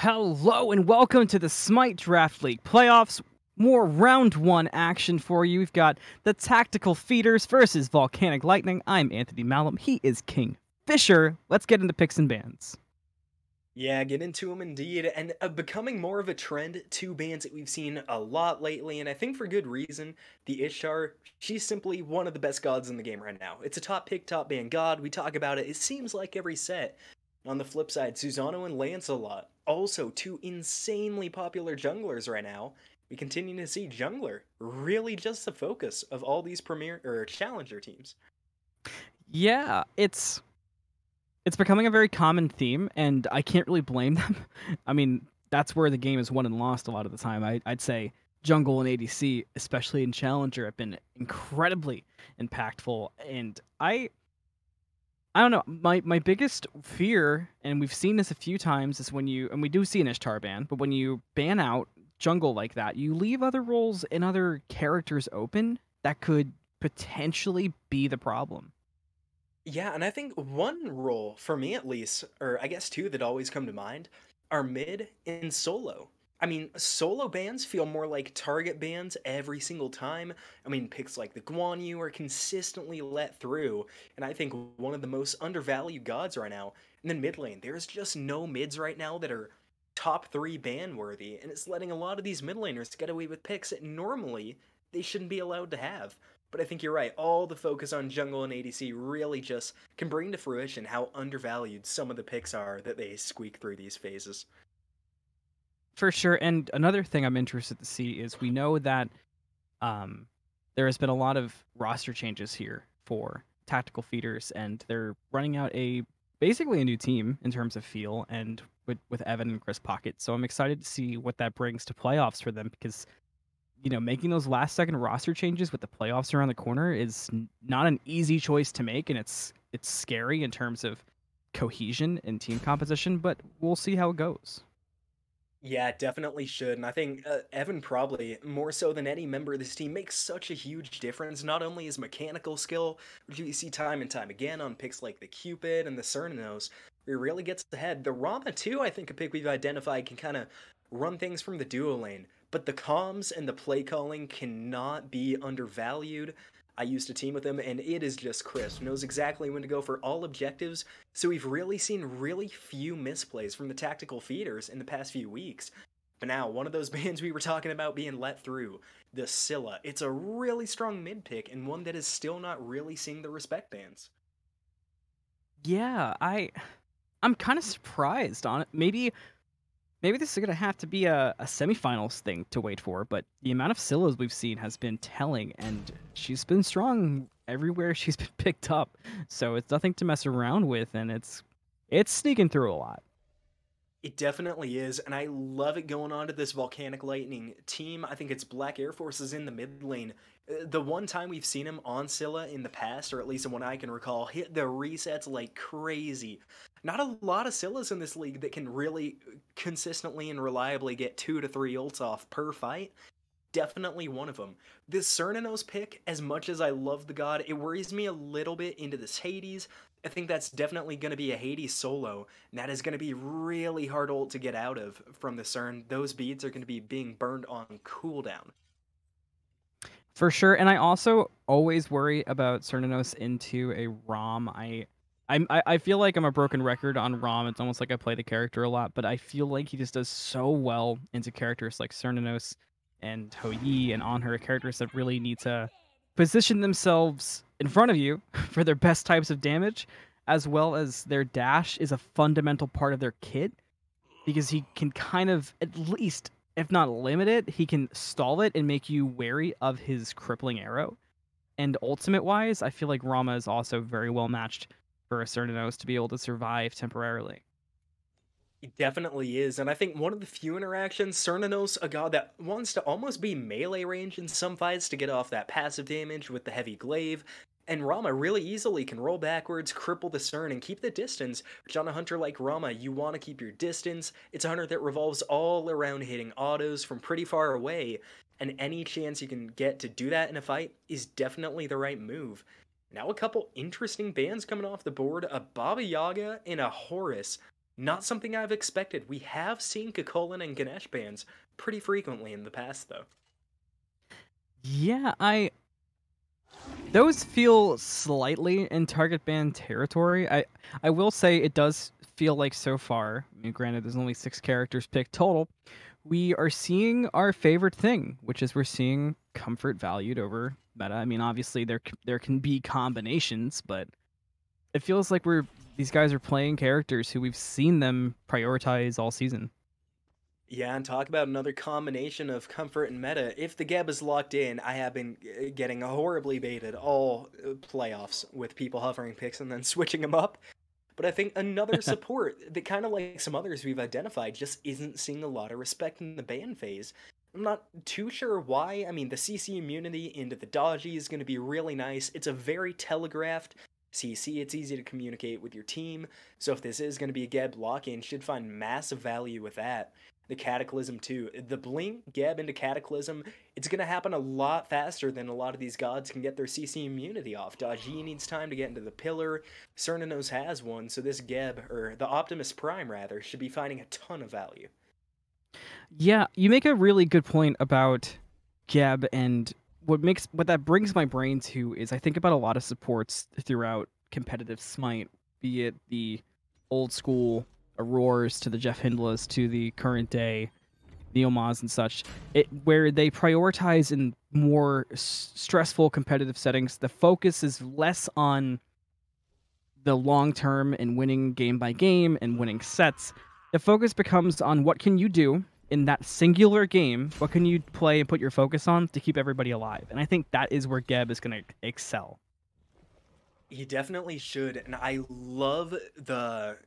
Hello and welcome to the Smite Draft League playoffs. More round one action for you. We've got the Tactical Feeders versus Volcanic Lightning. I'm Anthony Malum. He is King Fisher. Let's get into picks and bans. Yeah, get into them indeed, and uh, becoming more of a trend. Two bands that we've seen a lot lately, and I think for good reason. The Ishtar, she's simply one of the best gods in the game right now. It's a top pick, top band god. We talk about it. It seems like every set. On the flip side, Susano and Lancelot, also two insanely popular junglers right now. We continue to see jungler really just the focus of all these premier or challenger teams. Yeah, it's it's becoming a very common theme, and I can't really blame them. I mean, that's where the game is won and lost a lot of the time. I, I'd say jungle and ADC, especially in Challenger, have been incredibly impactful. And I I don't know. My my biggest fear, and we've seen this a few times, is when you and we do see an Ishtar ban, but when you ban out jungle like that, you leave other roles and other characters open that could potentially be the problem. Yeah, and I think one role, for me at least, or I guess two that always come to mind, are mid and solo. I mean, solo bans feel more like target bans every single time. I mean, picks like the Guan Yu are consistently let through, and I think one of the most undervalued gods right now. And then mid lane, there's just no mids right now that are top three ban worthy, and it's letting a lot of these mid laners get away with picks that normally they shouldn't be allowed to have. But I think you're right. All the focus on jungle and ADC really just can bring to fruition how undervalued some of the picks are that they squeak through these phases. For sure. And another thing I'm interested to see is we know that um, there has been a lot of roster changes here for tactical feeders, and they're running out a basically a new team in terms of feel and with, with Evan and Chris Pocket. So I'm excited to see what that brings to playoffs for them because you know, making those last second roster changes with the playoffs around the corner is not an easy choice to make, and it's it's scary in terms of cohesion and team composition. But we'll see how it goes. Yeah, definitely should. And I think uh, Evan probably, more so than any member of this team, makes such a huge difference. Not only his mechanical skill, which you see time and time again on picks like the Cupid and the Cernunnos, he really gets ahead. The Rama, too, I think a pick we've identified can kind of run things from the duo lane. But the comms and the play calling cannot be undervalued. I used to team with him, and it is just crisp. Knows exactly when to go for all objectives. So we've really seen really few misplays from the tactical feeders in the past few weeks. But now, one of those bands we were talking about being let through, the Scylla. It's a really strong mid pick, and one that is still not really seeing the respect bands. Yeah, I, I'm kind of surprised on it. Maybe maybe this is going to have to be a, a semifinals thing to wait for, but the amount of Scyllas we've seen has been telling, and she's been strong everywhere she's been picked up. So it's nothing to mess around with, and it's it's sneaking through a lot. It definitely is, and I love it going on to this Volcanic Lightning team. I think it's Black Air Forces in the mid lane. The one time we've seen him on Scylla in the past, or at least the one I can recall, hit the resets like crazy. Not a lot of Scyllas in this league that can really consistently and reliably get two to three ults off per fight. Definitely one of them. This Cernunnos pick, as much as I love the god, it worries me a little bit into this Hades. I think that's definitely going to be a Hades solo, and that is going to be really hard ult to get out of from the CERN. Those beads are going to be being burned on cooldown. For sure, and I also always worry about Cernunnos into a ROM. I, I'm, I, feel like I'm a broken record on ROM. It's almost like I play the character a lot, but I feel like he just does so well into characters like Cernunnos and Hou and Anhur, characters that really need to position themselves in front of you for their best types of damage, as well as their dash is a fundamental part of their kit because he can kind of at least if not limit it, he can stall it and make you wary of his crippling arrow. And ultimate wise, I feel like Rama is also very well matched for a Cernunnos to be able to survive temporarily. He definitely is, and I think one of the few interactions, Cernunnos, a god that wants to almost be melee range in some fights to get off that passive damage with the heavy glaive, and Rama really easily can roll backwards, cripple the CERN, and keep the distance, which on a hunter like Rama, you want to keep your distance. It's a hunter that revolves all around hitting autos from pretty far away, and any chance you can get to do that in a fight is definitely the right move. Now a couple interesting bands coming off the board, a Baba Yaga and a Horus. Not something I've expected. We have seen Kukulkan and Ganesh bans pretty frequently in the past, though. Yeah, I. Those feel slightly in target ban territory. I I will say it does feel like so far. I mean, granted, there's only six characters picked total. We are seeing our favorite thing, which is we're seeing comfort valued over meta. I mean, obviously there there can be combinations, but it feels like we're these guys are playing characters who we've seen them prioritize all season. Yeah, and talk about another combination of comfort and meta. If the Geb is locked in, I have been uh, getting horribly baited all uh, playoffs with people hovering picks and then switching them up. But I think another support that kind of like some others we've identified just isn't seeing a lot of respect in the ban phase. I'm not too sure why. I mean, the CC immunity into the dodgy is going to be really nice. It's a very telegraphed CC. It's easy to communicate with your team. So if this is going to be a Geb lock-in, should find massive value with that the Cataclysm too. The blink Geb into Cataclysm, it's gonna happen a lot faster than a lot of these gods can get their CC immunity off. Ji needs time to get into the pillar. Cernunnos has one, so this Geb, or the Optimus Prime rather, should be finding a ton of value. Yeah, you make a really good point about Geb and what makes what that brings my brain to is I think about a lot of supports throughout competitive Smite, be it the old school Auroras to the Jeff Hyndlas to the current day Neomaz and such, it where they prioritize in more s- stressful competitive settings. The focus is less on the long term and winning game by game and winning sets. The focus becomes on what can you do in that singular game. What can you play and put your focus on to keep everybody alive? And I think that is where Geb is going to excel. He definitely should, and I love the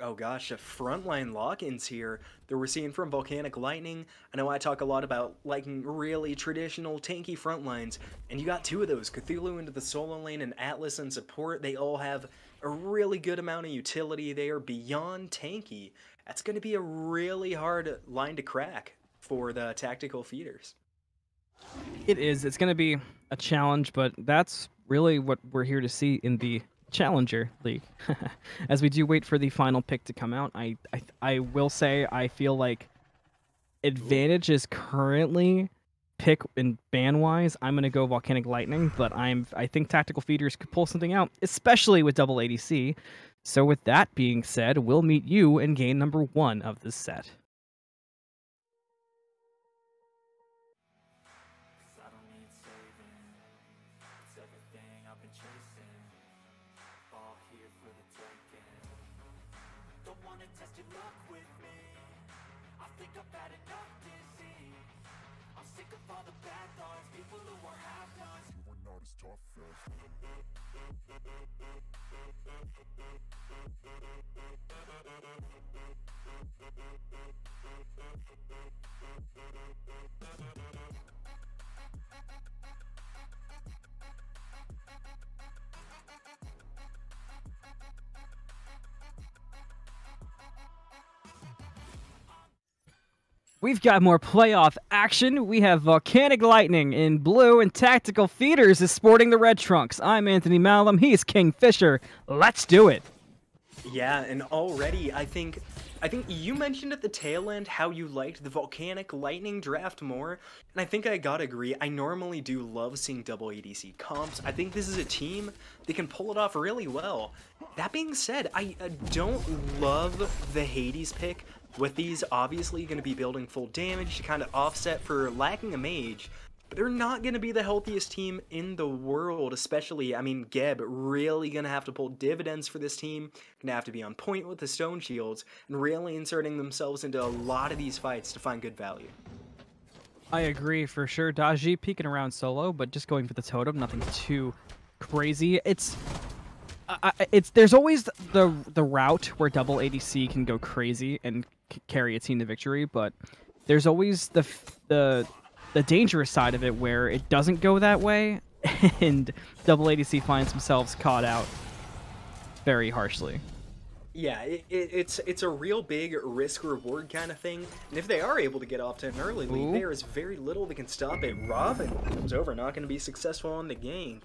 oh gosh, a frontline lock-ins here that we're seeing from Volcanic Lightning. I know I talk a lot about liking really traditional tanky frontlines, and you got two of those, Cthulhu into the solo lane and Atlas and support. They all have a really good amount of utility. They are beyond tanky. That's going to be a really hard line to crack for the tactical feeders. It is. It's going to be a challenge, but that's really what we're here to see in the Challenger League. As we do wait for the final pick to come out, I, I I will say I feel like advantage is currently pick in ban wise. I'm gonna go Volcanic Lightning, but I'm I think Tactical Feeders could pull something out, especially with double ADC. So with that being said, we'll meet you in game number one of this set. We've got more playoff action. We have Volcanic Lightning in blue, and Tactical Feeders is sporting the red trunks. I'm Anthony Malum. He's King Fisher. Let's do it. Yeah, and already I think I think you mentioned at the tail end how you liked the Volcanic Lightning draft more, and I think I gotta agree. I normally do love seeing double ADC comps. I think this is a team that can pull it off really well. That being said, I uh, don't love the Hades pick with these obviously going to be building full damage to kind of offset for lacking a mage, they're not going to be the healthiest team in the world, especially, I mean, Geb really going to have to pull dividends for this team, going to have to be on point with the stone shields, and really inserting themselves into a lot of these fights to find good value. I agree for sure. Da Ji peeking around solo, but just going for the totem, nothing too crazy. It's I, it's there's always the the route where double ADC can go crazy and carry a team to victory, but there's always the the the dangerous side of it where it doesn't go that way, and double ADC finds themselves caught out very harshly. Yeah, it, it, it's it's a real big risk reward kind of thing, and if they are able to get off to an early lead, there is very little that can stop it. Robin comes over, not going to be successful on the gank.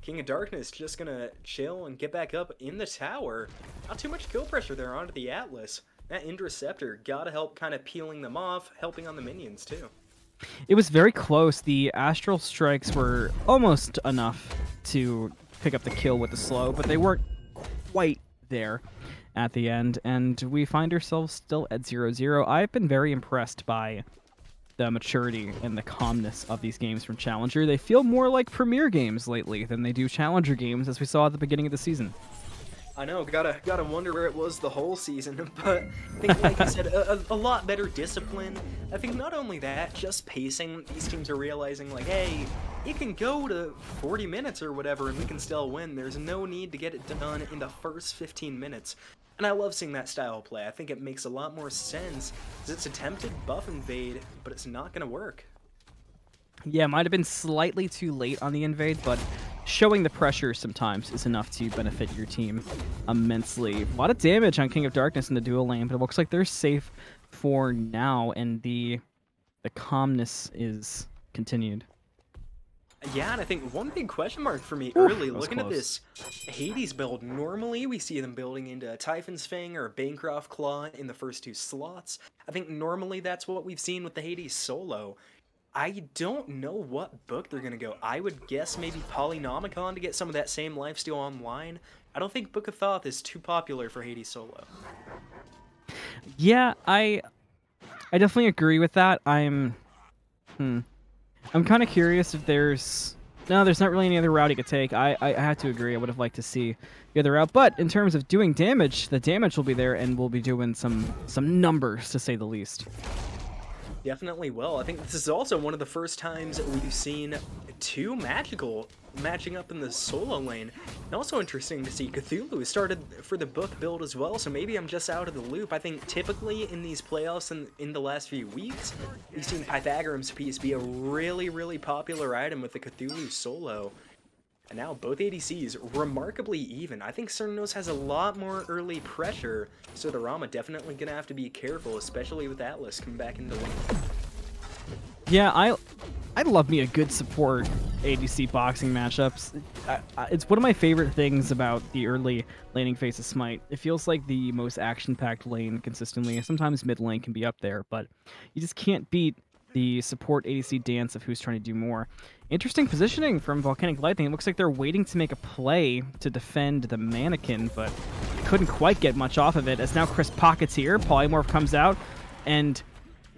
King of Darkness just gonna chill and get back up in the tower. Not too much kill pressure there onto the Atlas. That Interceptor gotta help kind of peeling them off, helping on the minions too. It was very close. The Astral Strikes were almost enough to pick up the kill with the slow, but they weren't quite there at the end, and we find ourselves still at 0-0. I've been very impressed by the maturity and the calmness of these games from Challenger. They feel more like Premier games lately than they do Challenger games, as we saw at the beginning of the season. I know, gotta gotta wonder where it was the whole season, but I think, like you said, a, a, lot better discipline. I think not only that, just pacing. These teams are realizing, like, hey, it can go to 40 minutes or whatever, and we can still win. There's no need to get it done in the first 15 minutes. And I love seeing that style play. I think it makes a lot more sense, it's attempted buff invade, but it's not gonna work. Yeah, might have been slightly too late on the invade, but showing the pressure sometimes is enough to benefit your team immensely. A lot of damage on King of Darkness in the dual lane, but it looks like they're safe for now, and the the calmness is continued. Yeah, and I think one big question mark for me early, looking at this Hades build, normally we see them building into a Typhon's Fang or a Bancroft Claw in the first two slots. I think normally that's what we've seen with the Hades solo. I don't know what book they're gonna go. I would guess maybe Polynomicon to get some of that same lifesteal online. I don't think Book of Thoth is too popular for Hades solo. Yeah, I I definitely agree with that. I'm hmm. I'm kind of curious if there's no, there's not really any other route he could take. I, I have to agree. I would have liked to see the other route, but in terms of doing damage, the damage will be there, and we'll be doing some some numbers to say the least definitely will. I think this is also one of the first times we've seen two magical matching up in the solo lane. And also interesting to see Cthulhu started for the book build as well, so maybe I'm just out of the loop. I think typically in these playoffs and in, in the last few weeks, we've seen Pythagorem's Piece be a really, really popular item with the Cthulhu solo. And now both ADCs remarkably even. I think Cernunnos has a lot more early pressure, so the Rama definitely gonna have to be careful, especially with Atlas coming back into lane. Yeah, I I love me a good support ADC boxing matchups. I, I, it's one of my favorite things about the early laning phase of Smite. It feels like the most action-packed lane consistently. Sometimes mid lane can be up there, but you just can't beat the support ADC dance of who's trying to do more. Interesting positioning from Volcanic Lightning. It looks like they're waiting to make a play to defend the mannequin, but couldn't quite get much off of it. As now Chris Pocket's here, Polymorph comes out and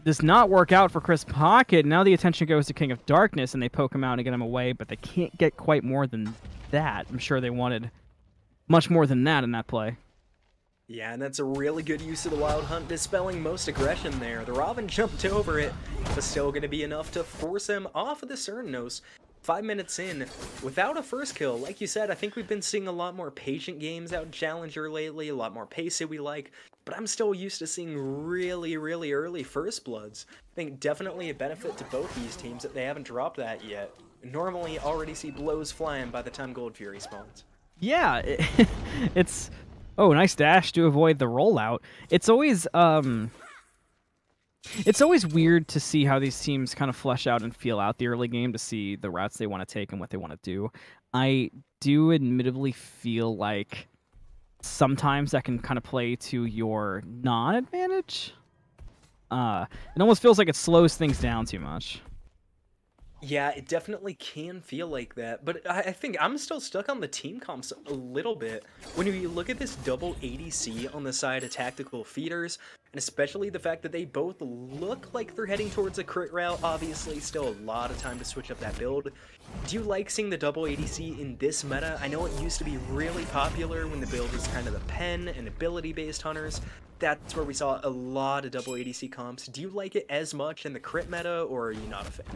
does not work out for Chris Pocket. Now the attention goes to King of Darkness, and they poke him out and get him away, but they can't get quite more than that. I'm sure they wanted much more than that in that play. Yeah, and that's a really good use of the Wild Hunt, dispelling most aggression there. The Robin jumped over it, but still going to be enough to force him off of the Cernunnos. Five minutes in, without a first kill. Like you said, I think we've been seeing a lot more patient games out in Challenger lately, a lot more pacey we like, but I'm still used to seeing really, really early first bloods. I think definitely a benefit to both these teams that they haven't dropped that yet. Normally already see blows flying by the time Gold Fury spawns. Yeah, it, it's Oh, nice dash to avoid the rollout. It's always um it's always weird to see how these teams kind of flesh out and feel out the early game to see the routes they want to take and what they want to do. I do admittedly feel like sometimes that can kind of play to your non-advantage. Uh, it almost feels like it slows things down too much. Yeah, it definitely can feel like that, but I, I, think I'm still stuck on the team comps a little bit. When you look at this double ADC on the side of tactical feeders, and especially the fact that they both look like they're heading towards a crit route, obviously still a lot of time to switch up that build. Do you like seeing the double ADC in this meta? I know it used to be really popular when the build was kind of the pen and ability-based hunters, that's where we saw a lot of double ADC comps. Do you like it as much in the crit meta, or are you not a fan?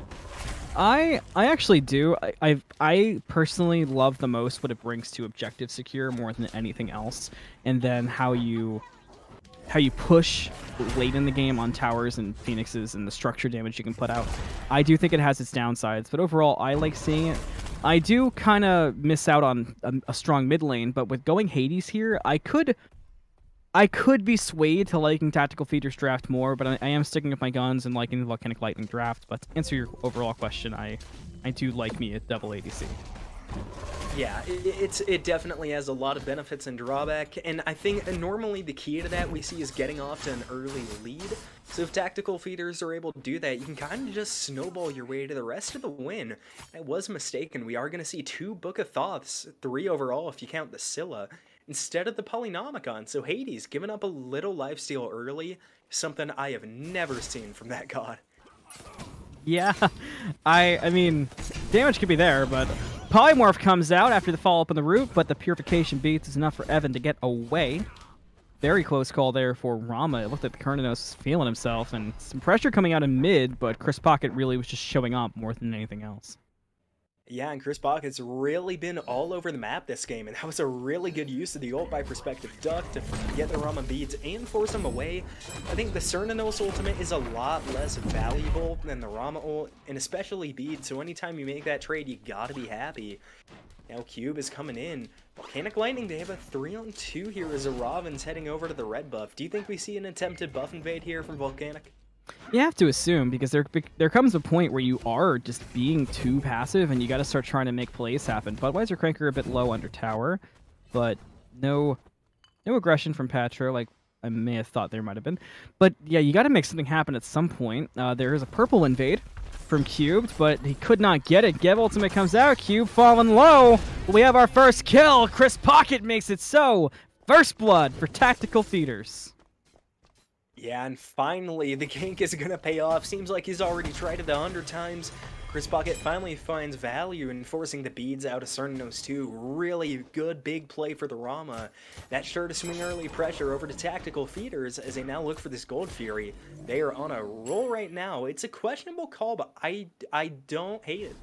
I I actually do. I I, I personally love the most what it brings to objective secure more than anything else, and then how you how you push late in the game on towers and phoenixes and the structure damage you can put out. I do think it has its downsides, but overall I like seeing it. I do kind of miss out on a, a, strong mid lane, but with going Hades here, I could I could be swayed to liking Tactical Feeders draft more, but I, I, am sticking with my guns and liking the Volcanic Lightning draft. But to answer your overall question, I, I do like me a double ADC. Yeah, it, it's it definitely has a lot of benefits and drawback, and I think normally the key to that we see is getting off to an early lead. So if tactical feeders are able to do that, you can kind of just snowball your way to the rest of the win. I was mistaken. We are going to see two Book of Thoths, three overall if you count the Scylla, instead of the Polynomicon. So Hades giving up a little lifesteal early, something I have never seen from that god. Yeah, I I mean, damage could be there, but Polymorph comes out after the follow-up on the root, but the Purification Beads is enough for Evan to get away. Very close call there for Rama. It looked like the Cernunnos was feeling himself, and some pressure coming out in mid, but Chris Pocket really was just showing up more than anything else. Yeah, and Chris Pocket's really been all over the map this game, and that was a really good use of the ult by Perspective Duck to get the Rama beads and force him away. I think the Cernunnos ultimate is a lot less valuable than the Rama ult, and especially beads, so anytime you make that trade, you gotta be happy. Now Cube is coming in. Volcanic Lightning, they have a 3 on 2 here as Raven's heading over to the red buff. Do you think we see an attempted buff invade here from Volcanic? You have to assume because there there comes a point where you are just being too passive and you got to start trying to make plays happen. Budweiser Cranker a bit low under tower, but no no aggression from Patro like I may have thought there might have been. But yeah, you got to make something happen at some point. Uh, there is a purple invade from Cubed, but he could not get it. Geb ultimate comes out. Cube falling low. We have our first kill. Chris Pocket makes it so. First blood for Tactical Feeders. Yeah, and finally, the gank is gonna pay off. Seems like he's already tried it a hundred times. Chris Pocket finally finds value in forcing the beads out of Cernunnos too. Really good big play for the Rama. That's sure to swing early pressure over to Tactical Feeders as they now look for this Gold Fury. They are on a roll right now. It's a questionable call, but I, I don't hate it.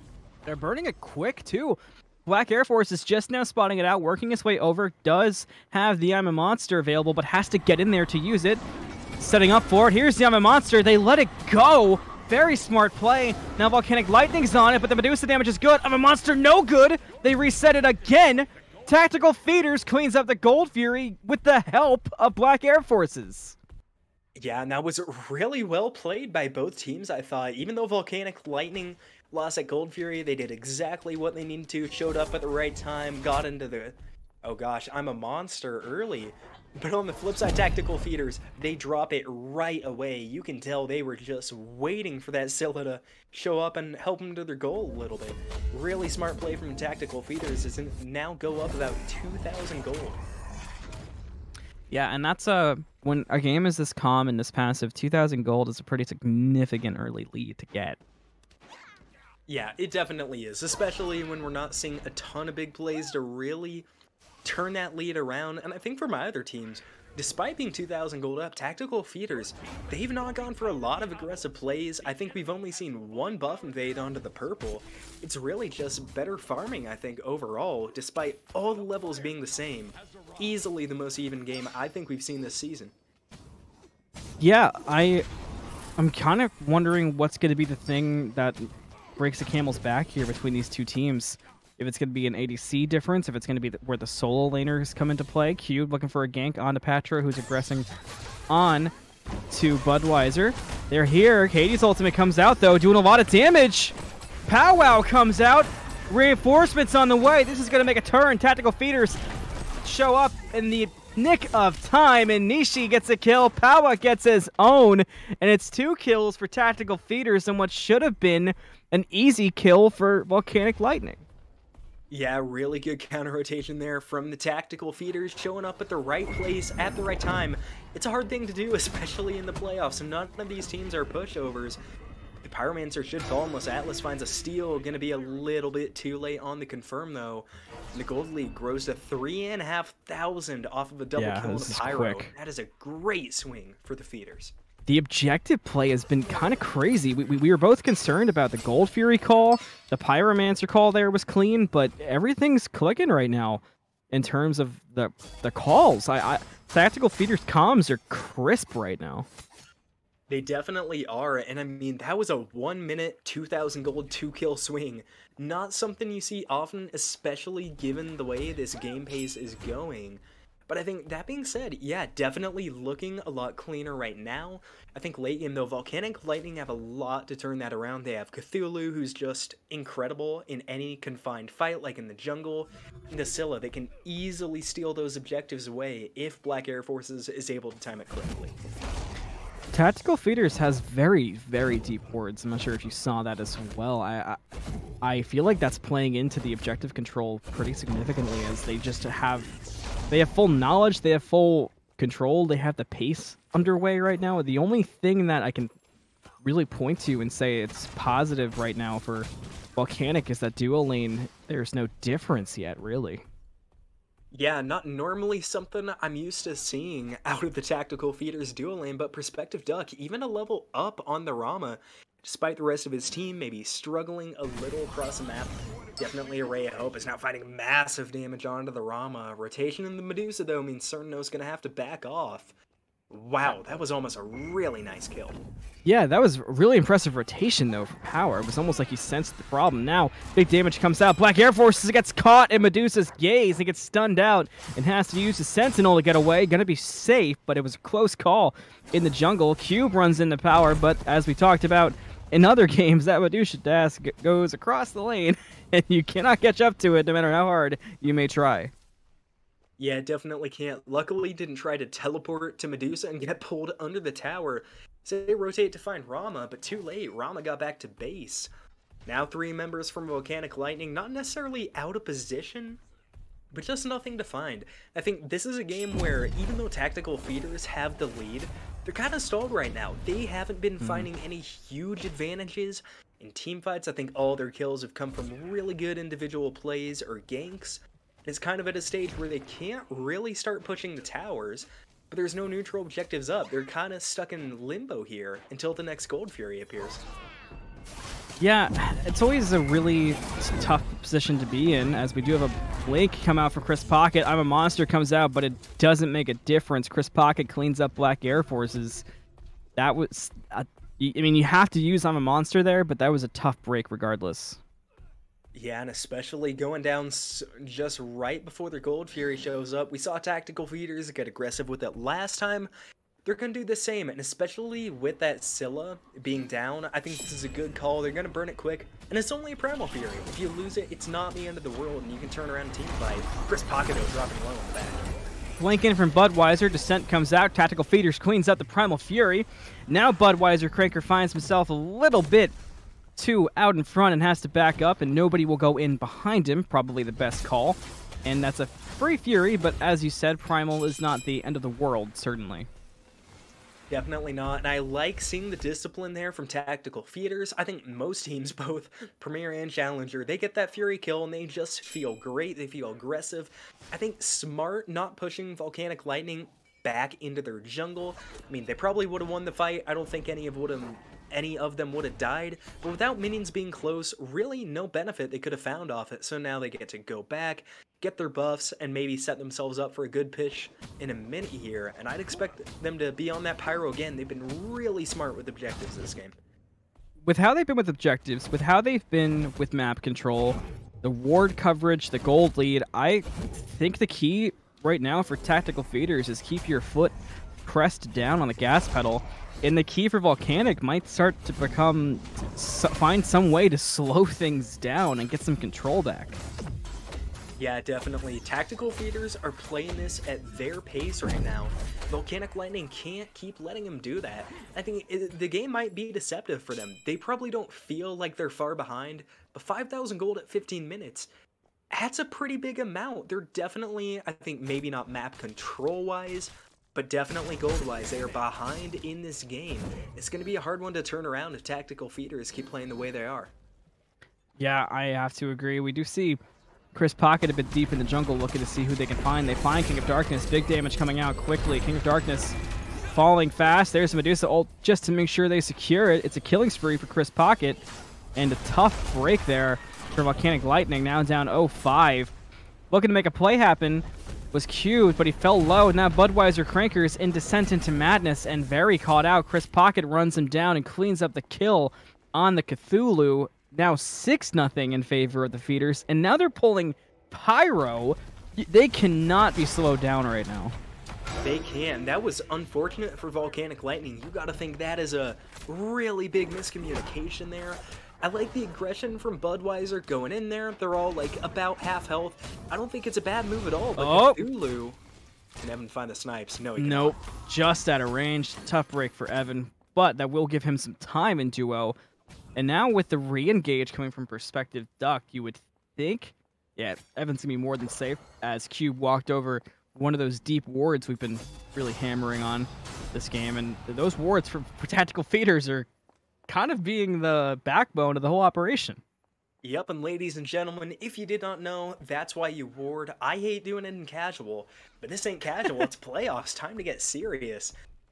They're burning it quick too. Black Air Force is just now spotting it out, working his way over, does have the I'm a Monster available, but has to get in there to use it. Setting up for it. Here's the a Monster. They let it go. Very smart play. Now Volcanic Lightning's on it, but the Medusa damage is good. I'm a Monster, no good. They reset it again. Tactical Feeders cleans up the Gold Fury with the help of Black Air Forces. Yeah, and that was really well played by both teams, I thought. Even though Volcanic Lightning lost at Gold Fury, they did exactly what they needed to, showed up at the right time, got into the... Oh gosh, I'm a monster early. But on the flip side, Tactical Feeders, they drop it right away. You can tell they were just waiting for that Scylla to show up and help them to their goal a little bit. Really smart play from Tactical Feeders is now go up about 2,000 gold. Yeah, and that's a when a game is this calm and this passive, 2,000 gold is a pretty significant early lead to get. Yeah, it definitely is, especially when we're not seeing a ton of big plays to really turn that lead around. And I think for my other teams, despite being 2,000 gold up, Tactical Feeders, they've not gone for a lot of aggressive plays. I think we've only seen one buff invade onto the purple. It's really just better farming, I think, overall, despite all the levels being the same. Easily the most even game I think we've seen this season. Yeah, I, I'm kind of wondering what's going to be the thing that breaks the camel's back here between these two teams if it's going to be an ADC difference, if it's going to be the, where the solo laners come into play. Cube looking for a gank onto Patra, who's aggressing on to Budweiser. They're here. Hades' ultimate comes out, though, doing a lot of damage. Powwow comes out. Reinforcements on the way. This is going to make a turn. Tactical feeders show up in the nick of time, and Nishi gets a kill. Powwow gets his own, and it's two kills for Tactical Feeders and what should have been an easy kill for Volcanic Lightning. Yeah, really good counter rotation there from the tactical feeders showing up at the right place at the right time. It's a hard thing to do, especially in the playoffs, and none of these teams are pushovers. The Pyromancer should fall unless Atlas finds a steal. Gonna be a little bit too late on the confirm though. And the Gold League grows to three and a half thousand off of a double yeah, kill with the Pyro. That is a great swing for the feeders the objective play has been kind of crazy. We, we, we, were both concerned about the Gold Fury call. The Pyromancer call there was clean, but everything's clicking right now in terms of the the calls. I, I Tactical Feeder's comms are crisp right now. They definitely are, and I mean, that was a one minute, 2,000 gold, two kill swing. Not something you see often, especially given the way this game pace is going. But I think that being said, yeah, definitely looking a lot cleaner right now. I think late game though, Volcanic Lightning have a lot to turn that around. They have Cthulhu, who's just incredible in any confined fight, like in the jungle. Nasilla, they can easily steal those objectives away if Black Air Forces is able to time it correctly. Tactical Feeders has very, very deep wards. I'm not sure if you saw that as well. I, I, I feel like that's playing into the objective control pretty significantly as they just have they have full knowledge, they have full control, they have the pace underway right now. The only thing that I can really point to and say it's positive right now for Volcanic is that dual lane, there's no difference yet, really. Yeah, not normally something I'm used to seeing out of the tactical feeders dual lane, but Perspective Duck, even a level up on the Rama, despite the rest of his team maybe struggling a little across the map, Definitely a ray of hope is now fighting massive damage onto the Rama. Rotation in the Medusa, though, means Cernunnos going to have to back off. Wow, that was almost a really nice kill. Yeah, that was really impressive rotation, though, for Power. It was almost like he sensed the problem. Now, big damage comes out. Black Air Forces gets caught in Medusa's gaze and gets stunned out and has to use the Sentinel to get away. Gonna be safe, but it was a close call in the jungle. Cube runs into Power, but as we talked about, in other games, that Medusa Dash goes across the lane, and you cannot catch up to it no matter how hard you may try. Yeah, definitely can't. Luckily, didn't try to teleport to Medusa and get pulled under the tower. So they rotate to find Rama, but too late. Rama got back to base. Now three members from Volcanic Lightning, not necessarily out of position, but just nothing to find. I think this is a game where even though tactical feeders have the lead, they're kind of stalled right now. They haven't been mm. finding any huge advantages in team fights. I think all their kills have come from really good individual plays or ganks. It's kind of at a stage where they can't really start pushing the towers, but there's no neutral objectives up. They're kind of stuck in limbo here until the next Gold Fury appears. Yeah, it's always a really tough position to be in, as we do have a Blink come out for Chris Pocket. I'm a Monster comes out, but it doesn't make a difference. Chris Pocket cleans up Black Air Forces. That was, uh, I mean, you have to use I'm a Monster there, but that was a tough break regardless. Yeah, and especially going down just right before the Gold Fury shows up. We saw Tactical Feeders get aggressive with it last time, they're going to do the same, and especially with that Scylla being down, I think this is a good call. They're going to burn it quick, and it's only a Primal Fury. If you lose it, it's not the end of the world, and you can turn around and team fight. Chris Pocket dropping low in the back. Flanking from Budweiser, Descent comes out, Tactical Feeders cleans up the Primal Fury. Now Budweiser Cranker finds himself a little bit too out in front and has to back up, and nobody will go in behind him, probably the best call. And that's a free Fury, but as you said, Primal is not the end of the world, certainly. Definitely not. And I like seeing the discipline there from tactical feeders. I think most teams, both Premier and Challenger, they get that Fury kill and they just feel great. They feel aggressive. I think smart not pushing Volcanic Lightning back into their jungle. I mean, they probably would have won the fight. I don't think any of would have any of them would have died, but without minions being close, really no benefit they could have found off it. So now they get to go back, get their buffs, and maybe set themselves up for a good pitch in a minute here. And I'd expect them to be on that Pyro again. They've been really smart with objectives this game. With how they've been with objectives, with how they've been with map control, the ward coverage, the gold lead, I think the key right now for tactical feeders is keep your foot pressed down on the gas pedal and the key for Volcanic might start to become find some way to slow things down and get some control back. Yeah, definitely. Tactical feeders are playing this at their pace right now. Volcanic Lightning can't keep letting them do that. I think it, the game might be deceptive for them. They probably don't feel like they're far behind, but 5,000 gold at 15 minutes, that's a pretty big amount. They're definitely, I think, maybe not map control-wise, but definitely gold-wise, they are behind in this game. It's going to be a hard one to turn around if tactical feeders keep playing the way they are. Yeah, I have to agree. We do see Chris Pocket a bit deep in the jungle looking to see who they can find. They find King of Darkness. Big damage coming out quickly. King of Darkness falling fast. There's Medusa ult just to make sure they secure it. It's a killing spree for Chris Pocket. And a tough break there for Volcanic Lightning. Now down 0-5. Looking to make a play happen was cued, but he fell low. Now Budweiser Crankers in Descent into Madness and very caught out. Chris Pocket runs him down and cleans up the kill on the Cthulhu. Now 6 nothing in favor of the feeders. And now they're pulling Pyro They cannot be slowed down right now. They can. That was unfortunate for Volcanic Lightning. You gotta think that is a really big miscommunication there. I like the aggression from Budweiser going in there. They're all like about half health. I don't think it's a bad move at all. But Oh. Cthulhu can Evan find the snipes? No, he Nope. Just out of range. Tough break for Evan, but that will give him some time in duo. And now with the re-engage coming from Perspective Duck, you would think, yeah, Evan's gonna be more than safe as Cube walked over one of those deep wards we've been really hammering on this game, and those wards for, for tactical feeders are kind of being the backbone of the whole operation. Yep, and ladies and gentlemen, if you did not know, that's why you ward. I hate doing it in casual, but this ain't casual, it's playoffs. Time to get serious.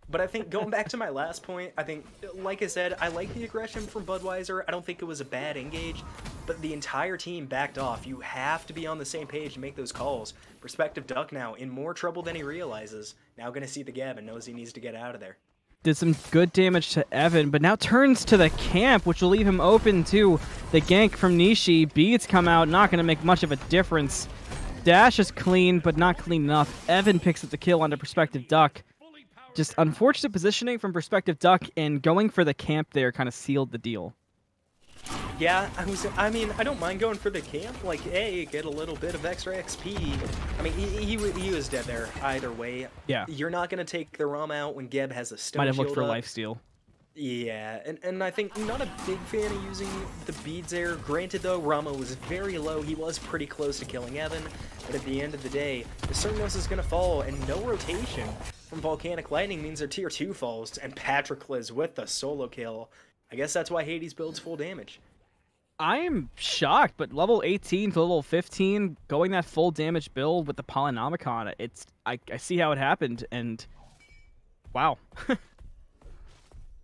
But I think going back to my last point, I think, like I said, I like the aggression from Budweiser. I don't think it was a bad engage, but the entire team backed off. You have to be on the same page to make those calls. Perspective Duck now in more trouble than he realizes. Now gonna see the Geb and knows he needs to get out of there. Did some good damage to Evan, but now turns to the camp, which will leave him open to the gank from Nishi. Beads come out, not going to make much of a difference. Dash is clean, but not clean enough. Evan picks up the kill on the Perspective Duck. Just unfortunate positioning from Perspective Duck, and going for the camp there kind of sealed the deal. Yeah, I was. I mean, I don't mind going for the camp. Like, hey, get a little bit of extra XP. I mean, he, he, he was dead there either way. Yeah. You're not gonna take the Rom out when Geb has a stone Might have looked for up. life steal. Yeah, and, and I think I'm not a big fan of using the beads there. Granted, though, Rama was very low. He was pretty close to killing Evan. But at the end of the day, the Cernos is going to fall, and no rotation from Volcanic Lightning means their tier 2 falls, and Patroclus with the solo kill. I guess that's why Hades builds full damage. I am shocked, but level 18 to level 15, going that full damage build with the Polynomicon, it's I, I see how it happened, and wow.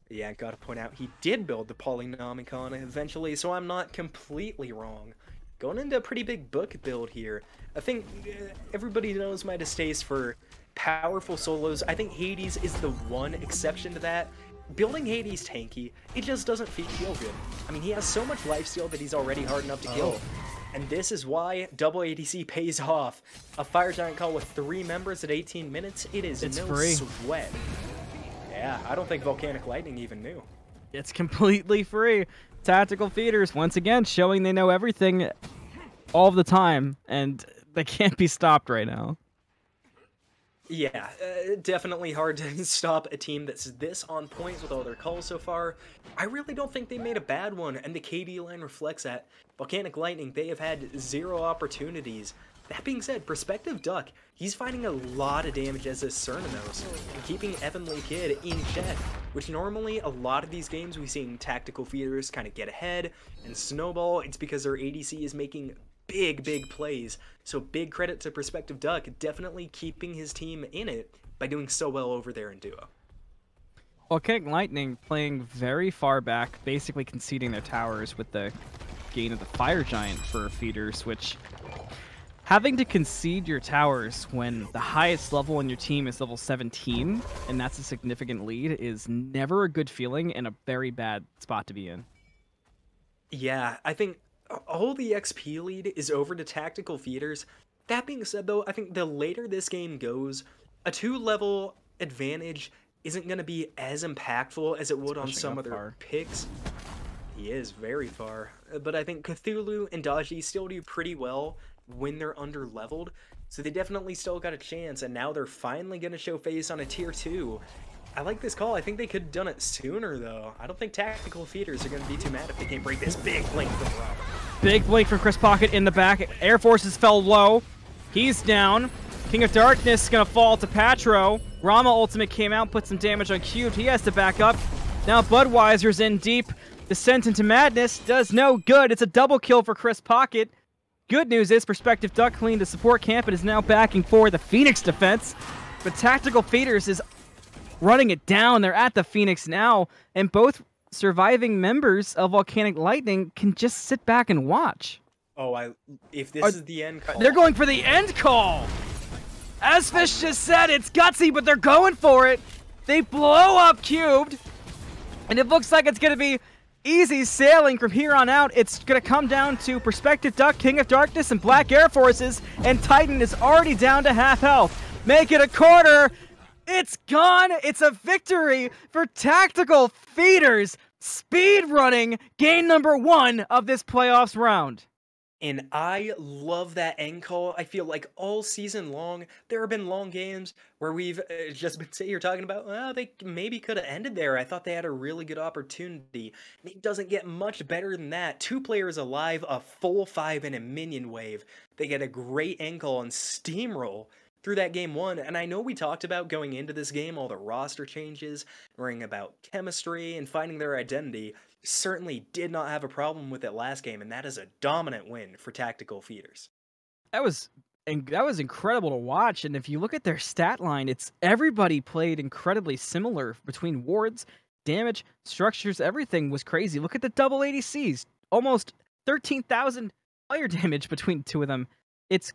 Yeah, gotta point out, he did build the Polynomicon eventually, so I'm not completely wrong. Going into a pretty big book build here. I think uh, everybody knows my distaste for powerful solos. I think Hades is the one exception to that. Building Hades tanky, it just doesn't feel good. I mean, he has so much lifesteal that he's already hard enough to kill. Oh. And this is why double ADC pays off. A Fire Giant call with three members at 18 minutes, it is It's no free. sweat. Yeah, I don't think Volcanic Lightning even knew. It's completely free. Tactical feeders, once again, showing they know everything all the time, and they can't be stopped right now. Yeah, uh, definitely hard to stop a team that's this on points with all their calls so far. I really don't think they made a bad one, and the KD line reflects that. Volcanic Lightning, they have had zero opportunities. That being said, Perspective Duck, he's finding a lot of damage as a Cernunnos, and keeping Evan Lee Kid in check, which normally a lot of these games we've seen tactical feeders kind of get ahead and snowball. It's because their ADC is making big, big plays. So big credit to Perspective Duck, definitely keeping his team in it by doing so well over there in duo. Well, King Lightning playing very far back, basically conceding their towers with the gain of the Fire Giant for feeders, which having to concede your towers when the highest level in your team is level 17, and that's a significant lead, is never a good feeling and a very bad spot to be in. Yeah, I think all the XP lead is over to tactical feeders. That being said, though, I think the later this game goes, a two level advantage isn't going to be as impactful as it would on some other far. picks. He is very far. But I think Cthulhu and Daji still do pretty well when they're under leveled. So they definitely still got a chance, and now they're finally going to show face on a tier 2. I like this call. I think they could have done it sooner, though. I don't think tactical feeders are going to be too mad if they can't break this big link from Rob. Big blink from Chris Pocket in the back. Air Forces fell low. He's down. King of Darkness is going to fall to Patro. Rama Ultimate came out, put some damage on Cubed. He has to back up. Now Budweiser's in deep. Descent into Madness does no good. It's a double kill for Chris Pocket. Good news is Perspective Duck cleaned the support camp and is now backing for the Phoenix defense. But Tactical Feeders is running it down. They're at the Phoenix now, and both surviving members of Volcanic Lightning can just sit back and watch. Oh, I if this Are- is the end call. They're going for the end call. As Fish just said, it's gutsy, but they're going for it. They blow up Cubed, and it looks like it's going to be easy sailing from here on out. It's going to come down to Perspective Duck, King of Darkness, and Black Air Forces, and Titan is already down to half health. Make it a quarter. It's gone. It's a victory for Tactical Feeders. Speed running game number one of this playoffs round. And I love that end call. I feel like all season long, there have been long games where we've uh, just been sitting here talking about, well, they maybe could have ended there. I thought they had a really good opportunity. It doesn't get much better than that. Two players alive, a full five, and a minion wave. They get a great end call and steamroll through that game one. And I know we talked about going into this game all the roster changes, worrying about chemistry and finding their identity certainly did not have a problem with it last game, and that is a dominant win for Tactical Feeders. That was and that was incredible to watch. And if you look at their stat line, it's everybody played incredibly similar between wards, damage, structures, everything was crazy. Look at the double ADCs, almost thirteen thousand fire damage between two of them. It's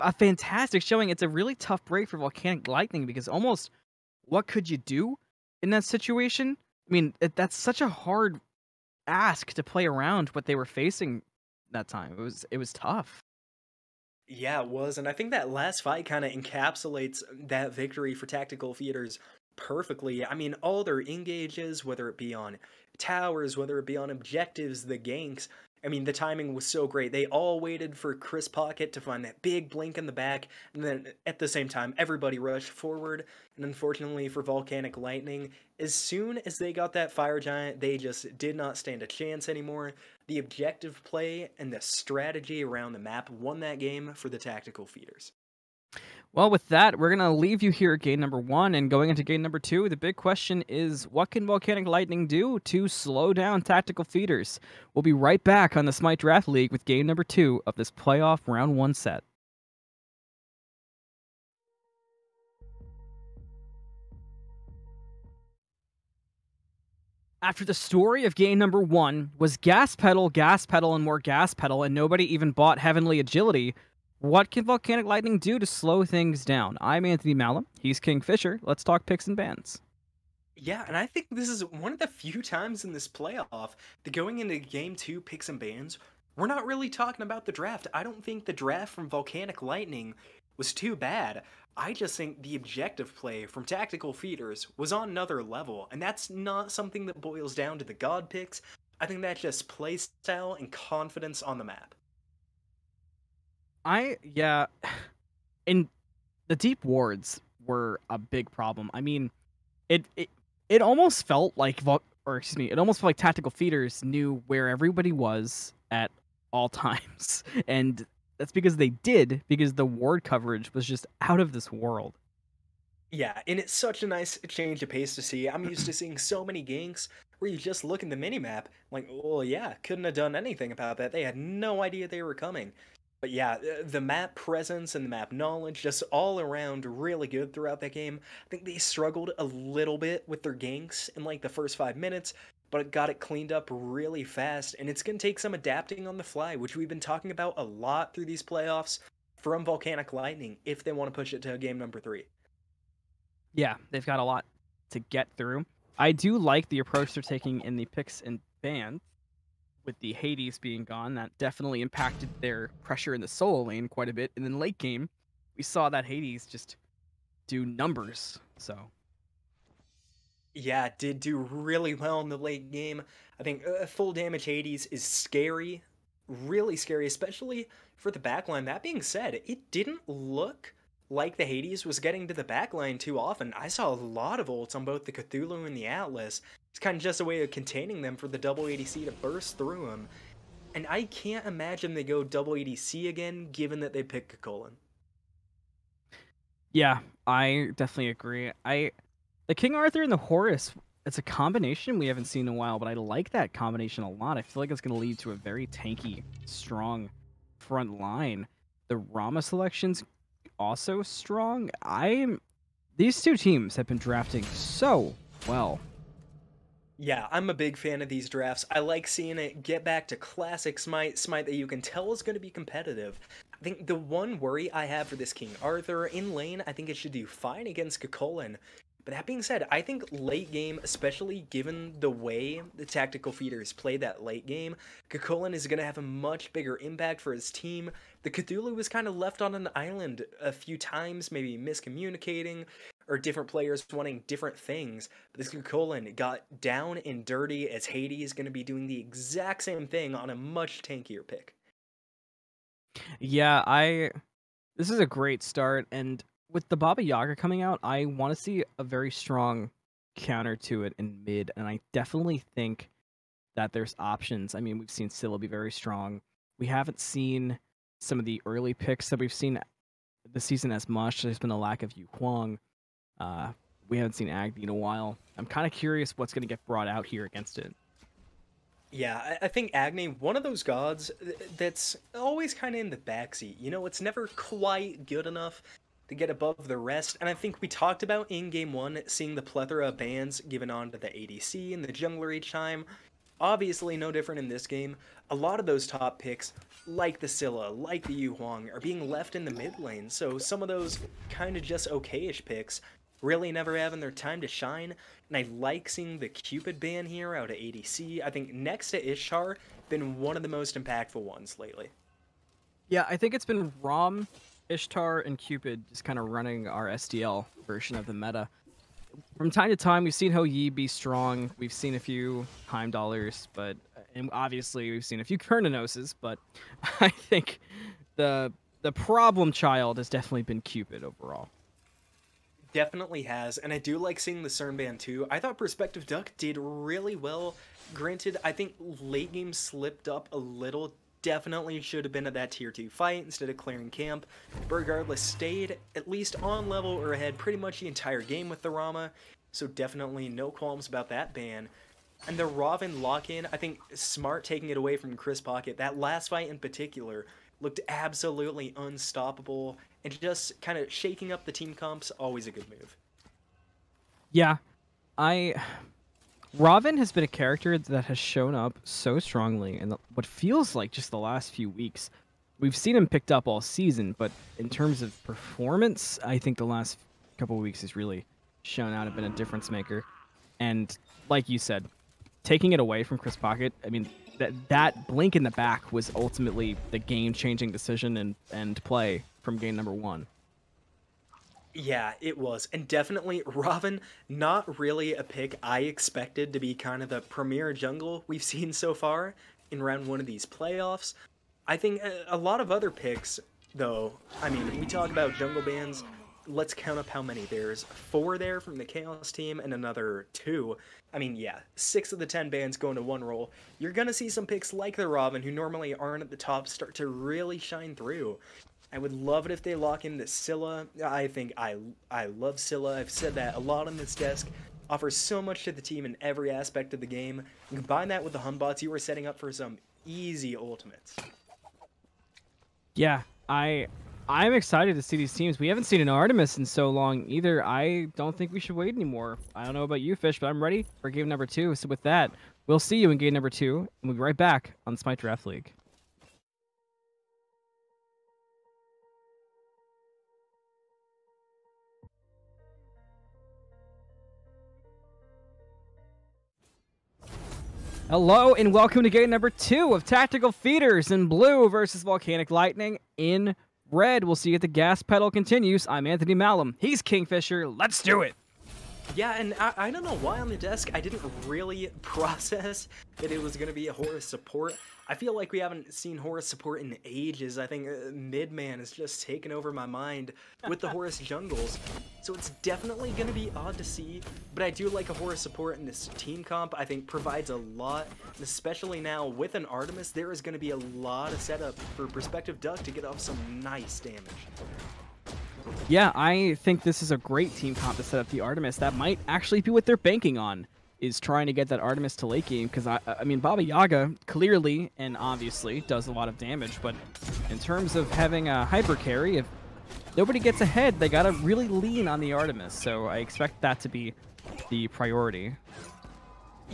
a fantastic showing. It's a really tough break for Volcanic Lightning because almost what could you do in that situation? I mean, it, that's such a hard ask to play around what they were facing that time. It was it was tough. Yeah, it was, and I think that last fight kind of encapsulates that victory for Tactical Feeders perfectly. I mean, all their engages, whether it be on towers, whether it be on objectives, the ganks, I mean, the timing was so great. They all waited for Chris Pocket to find that big blink in the back, and then at the same time, everybody rushed forward. And unfortunately for Volcanic Lightning, as soon as they got that Fire Giant, they just did not stand a chance anymore. The objective play and the strategy around the map won that game for the Tactical Feeders. Well, with that, we're going to leave you here at game number one. And going into game number two, the big question is what can Volcanic Lightning do to slow down tactical feeders? We'll be right back on the Smite Draft League with game number two of this playoff round one set. After the story of game number one was gas pedal, gas pedal, and more gas pedal, and nobody even bought Heavenly Agility, what can Volcanic Lightning do to slow things down? I'm Anthony Malum. He's King Fisher. Let's talk picks and bans. Yeah, and I think this is one of the few times in this playoff that going into game two picks and bans, we're not really talking about the draft. I don't think the draft from Volcanic Lightning was too bad. I just think the objective play from Tactical Feeders was on another level, and that's not something that boils down to the God picks. I think that's just play style and confidence on the map. I yeah, in the deep wards were a big problem. I mean, it it it almost felt like or excuse me, it almost felt like tactical feeders knew where everybody was at all times, and that's because they did because the ward coverage was just out of this world. Yeah, and it's such a nice change of pace to see. I'm used to seeing so many ganks where you just look in the minimap, like, well, yeah, couldn't have done anything about that. They had no idea they were coming. But yeah, the map presence and the map knowledge, just all around really good throughout that game. I think they struggled a little bit with their ganks in like the first five minutes, but it got it cleaned up really fast, and it's going to take some adapting on the fly, which we've been talking about a lot through these playoffs from Volcanic Lightning if they want to push it to game number three. Yeah, they've got a lot to get through. I do like the approach they're taking in the picks and bans with the Hades being gone, that definitely impacted their pressure in the solo lane quite a bit. And then late game, we saw that Hades just do numbers. So yeah, did do really well in the late game. I think uh, full damage Hades is scary, really scary, especially for the backline. That being said, it didn't look like the Hades was getting to the backline too often. I saw a lot of ults on both the Cthulhu and the Atlas, it's kind of just a way of containing them for the double ADC to burst through them. And I can't imagine they go double ADC again, given that they pick Colin. Yeah, I definitely agree. I the King Arthur and the Horus, it's a combination we haven't seen in a while, but I like that combination a lot. I feel like it's going to lead to a very tanky, strong front line. The Rama selections also strong. I'm these two teams have been drafting so well. Yeah, I'm a big fan of these drafts. I like seeing it get back to classic Smite, Smite that you can tell is going to be competitive. I think the one worry I have for this King Arthur in lane, I think it should do fine against Kukulkan. But that being said, I think late game, especially given the way the tactical feeders play that late game, Kukulkan is going to have a much bigger impact for his team. The Cthulhu was kind of left on an island a few times, maybe miscommunicating, or different players wanting different things. But this Kukulkan got down and dirty as Hades is going to be doing the exact same thing on a much tankier pick. Yeah, I. This is a great start, and with the Baba Yaga coming out, I want to see a very strong counter to it in mid, and I definitely think that there's options. I mean, we've seen Scylla be very strong. We haven't seen some of the early picks that we've seen this season as much. There's been a lack of Yu Huang. Uh, we haven't seen Agni in a while. I'm kind of curious what's going to get brought out here against it. Yeah, I think Agni, one of those gods that's always kind of in the backseat. You know, it's never quite good enough to get above the rest. And I think we talked about in game one seeing the plethora of bans given on to the ADC and the jungler each time. Obviously, no different in this game. A lot of those top picks, like the Scylla, like the Yu Huang, are being left in the mid lane. So some of those kind of just okayish picks really never having their time to shine. And I like seeing the Cupid ban here out of ADC. I think next to Ishtar, been one of the most impactful ones lately. Yeah, I think it's been Rom Ishtar and Cupid just kind of running our SDL version of the meta. From time to time, we've seen Hou Yi be strong. We've seen a few Heimdallrs, but and obviously we've seen a few Cernunnoses. But I think the the problem child has definitely been Cupid overall. Definitely has, and I do like seeing the CERN band too. I thought Perspective Duck did really well. Granted, I think late game slipped up a little definitely should have been at that tier 2 fight instead of clearing camp. But regardless, stayed at least on level or ahead pretty much the entire game with the Rama, so definitely no qualms about that ban. And the Robin lock-in, I think smart taking it away from Chris Pocket. That last fight in particular looked absolutely unstoppable, and just kind of shaking up the team comps, always a good move. Yeah, I Robin has been a character that has shown up so strongly in the, what feels like just the last few weeks. We've seen him picked up all season, but in terms of performance, I think the last couple weeks has really shown out and been a difference maker. And like you said, taking it away from Chris Pocket, I mean, that that blink in the back was ultimately the game-changing decision and and play from game number one. Yeah, it was. And definitely Robin, not really a pick I expected to be kind of the premier jungle we've seen so far in round one of these playoffs. I think a, lot of other picks, though, I mean, we talk about jungle bans. Let's count up how many. There's four there from the Chaos team and another two. I mean, yeah, six of the ten bans go into one role. You're gonna see some picks like the Robin, who normally aren't at the top, start to really shine through. I would love it if they lock in the Scylla. I think I I love Scylla. I've said that a lot on this desk. Offers so much to the team in every aspect of the game. And combine that with the Hun Batz, you are setting up for some easy ultimates. Yeah, I I'm excited to see these teams. We haven't seen an Artemis in so long either. I don't think we should wait anymore. I don't know about you, Fish, but I'm ready for game number two. So with that, we'll see you in game number two, and we'll be right back on Smite Draft League. Hello and welcome to game number two of Tactical Feeders in blue versus Volcanic Lightning in red. We'll see if the gas pedal continues. I'm Anthony Malum. He's Kingfisher. Let's do it. Yeah, and I, I don't know why on the desk I didn't really process that it was going to be a Horus support. I feel like we haven't seen Horus support in ages. I think uh, Midman has just taken over my mind with the Horus jungles. So it's definitely going to be odd to see, but I do like a Horus support in this team comp. I think provides a lot, especially now with an Artemis, there is going to be a lot of setup for Perspective Duck to get off some nice damage. Yeah, I think this is a great team comp to set up the Artemis. That might actually be what they're banking on is trying to get that Artemis to late game because I, I mean Baba Yaga clearly and obviously does a lot of damage, but in terms of having a hyper carry, if nobody gets ahead, they gotta really lean on the Artemis. So I expect that to be the priority.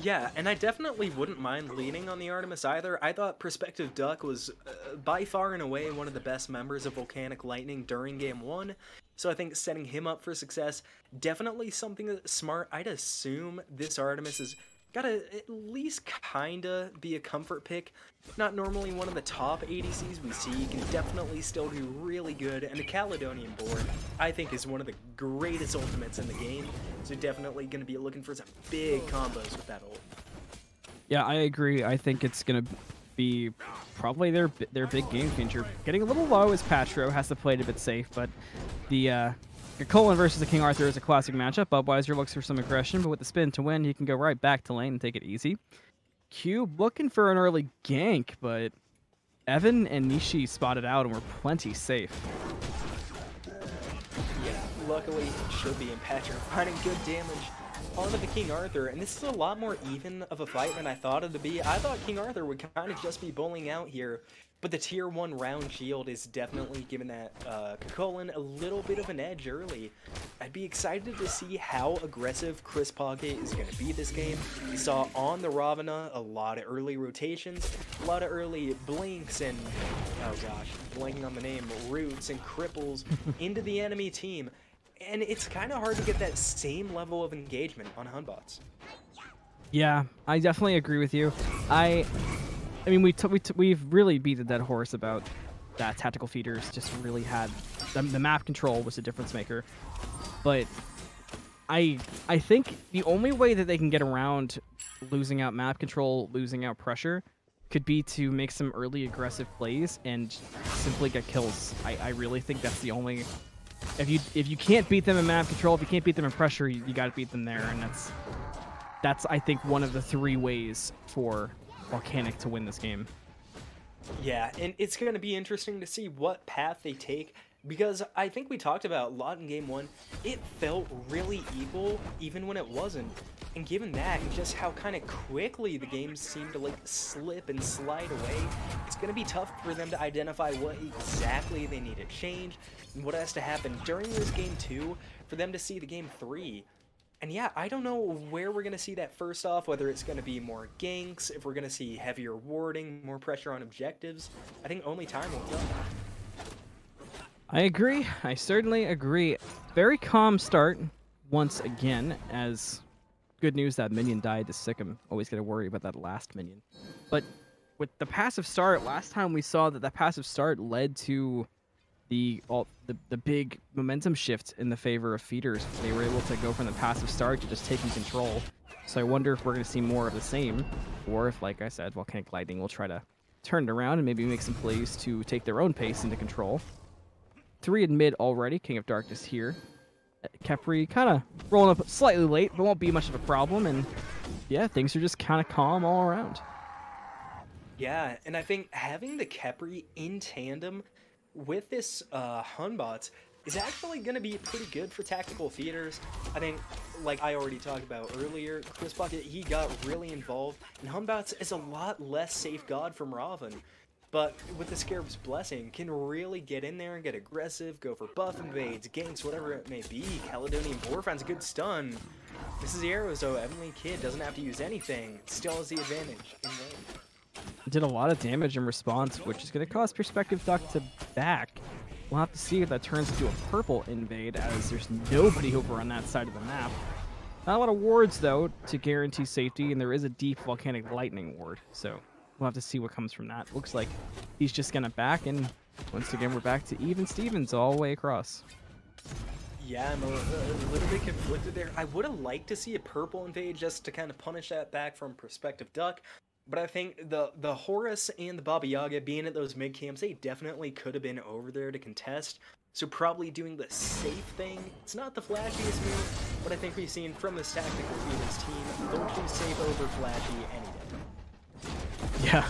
Yeah, and I definitely wouldn't mind leaning on the Artemis either. I thought Perspective Duck was uh, by far and away one of the best members of Volcanic Lightning during Game 1, so I think setting him up for success, definitely something smart. I'd assume this Artemis is gotta at least kinda be a comfort pick. Not normally one of the top ADCs we see, can definitely still do really good, and the Calydonian Boar, I think, is one of the greatest ultimates in the game, so definitely gonna be looking for some big combos with that ult. Yeah, I agree. I think it's gonna be probably their their big game changer. Getting a little low as Patro has to play it a bit safe, but the uh, Cullen versus the King Arthur is a classic matchup. Budweiser looks for some aggression, but with the spin to win, he can go right back to lane and take it easy. Cube looking for an early gank, but Evan and Nishi spotted out and were plenty safe. Yeah, luckily be in Patrick finding good damage onto the King Arthur, and this is a lot more even of a fight than I thought it to be. I thought King Arthur would kind of just be bowling out here, but the tier 1 round shield is definitely giving that uh, a little bit of an edge early. I'd be excited to see how aggressive Chris Pocket is going to be this game. We saw on the Ravana a lot of early rotations, a lot of early blinks and, oh gosh, blanking on the name, roots and cripples into the enemy team. And it's kind of hard to get that same level of engagement on Hun Batz. Yeah, I definitely agree with you. I I mean, we t- we t- we've really beat the dead horse about that tactical feeders just really had the, the map control was a difference maker, but I I think the only way that they can get around losing out map control, losing out pressure, could be to make some early aggressive plays and simply get kills. I, I really think that's the only. If you if you can't beat them in map control, if you can't beat them in pressure, you, you got to beat them there, and that's that's I think one of the three ways for Volcanic to win this game. Yeah, and it's going to be interesting to see what path they take because I think we talked about a lot in game one. It felt really evil even when it wasn't. And given that and just how kind of quickly the game seemed to like slip and slide away, it's going to be tough for them to identify what exactly they need to change and what has to happen during this game two for them to see the game three. And yeah, I don't know where we're going to see that first off, whether it's going to be more ganks, if we're going to see heavier warding, more pressure on objectives. I think only time will tell. I agree. I certainly agree. Very calm start once again, as good news that minion died to Sic 'Em. Always got to worry about that last minion. But with the passive start, last time we saw that that passive start led to the all the, the big momentum shift in the favor of feeders. They were able to go from the passive start to just taking control. So I wonder if we're going to see more of the same, or if, like I said, Volcanic Lightning will try to turn it around and maybe make some plays to take their own pace into control. Three in mid already, King of Darkness here. Uh, Khepri kind of rolling up slightly late, but won't be much of a problem. And yeah, things are just kind of calm all around. Yeah, and I think having the Khepri in tandem with this uh, Hun Batz is actually going to be pretty good for tactical feeders. I think, like I already talked about earlier, Chris Pocket, he got really involved, and Hun Batz is a lot less safe god from Raven. But with the Scarab's Blessing, can really get in there and get aggressive, go for buff invades, ganks, whatever it may be. Calydonian Boar finds a good stun. This is the arrows, though. Heavenly Kid doesn't have to use anything. Still has the advantage did a lot of damage in response, which is going to cause Perspective Duck to back. We'll have to see if that turns into a purple invade, as there's nobody over on that side of the map. Not a lot of wards, though, to guarantee safety, and there is a deep Volcanic Lightning ward, so we'll have to see what comes from that. Looks like he's just going to back, and once again, we're back to even Stevens all the way across. Yeah, I'm a, a, little bit conflicted there. I would have liked to see a purple invade just to kind of punish that back from Perspective Duck, but I think the the Horus and the Baba Yaga being at those mid camps, they definitely could have been over there to contest. So probably doing the safe thing. It's not the flashiest move, but I think we've seen from this tactical Phoenix team, they'll choose safe over flashy any day. Yeah,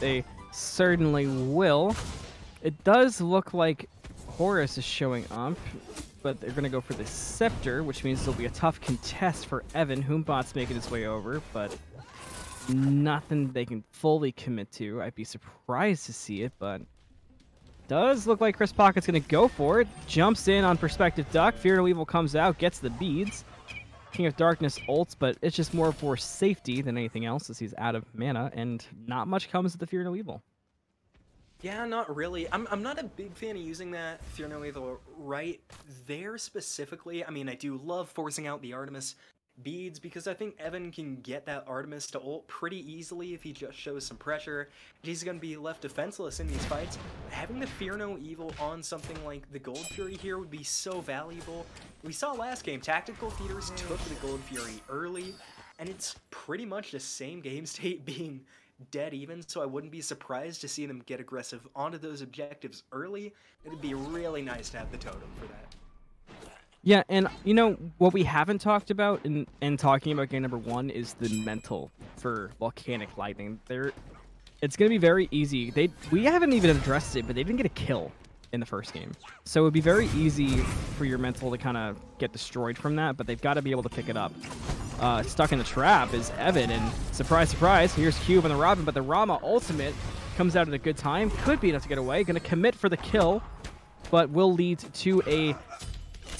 they certainly will. It does look like Horus is showing up, but they're going to go for the Scepter, which means it'll be a tough contest for Evan. Hun Batz's making his way over, but nothing they can fully commit to. I'd be surprised to see it, but does look like Chris Pocket's going to go for it. Jumps in on Perspective Duck. Fear no Evil comes out, gets the beads. King of Darkness ults, but it's just more for safety than anything else as he's out of mana, and not much comes with the Fear No Evil. Yeah, not really. I'm, I'm not a big fan of using that Fear No Evil right there specifically. I mean, I do love forcing out the Artemis beads because I think Evan can get that Artemis to ult pretty easily if he just shows some pressure. He's going to be left defenseless in these fights. Having the Fear No Evil on something like the Gold Fury here would be so valuable. We saw last game, Tactical Feeders took the Gold Fury early, and it's pretty much the same game state being dead even, so I wouldn't be surprised to see them get aggressive onto those objectives early. It'd be really nice to have the totem for that. Yeah, and you know what we haven't talked about in in talking about game number one is the mental for volcanic lightning. There, it's gonna be very easy. They we haven't even addressed it, but they didn't get a kill in the first game, so it would be very easy for your mental to kind of get destroyed from that. But they've got to be able to pick it up uh, stuck in the trap is Evan, and surprise, surprise, here's Cube and the Robin, but the Rama ultimate comes out at a good time, could be enough to get away, gonna commit for the kill, but will lead to a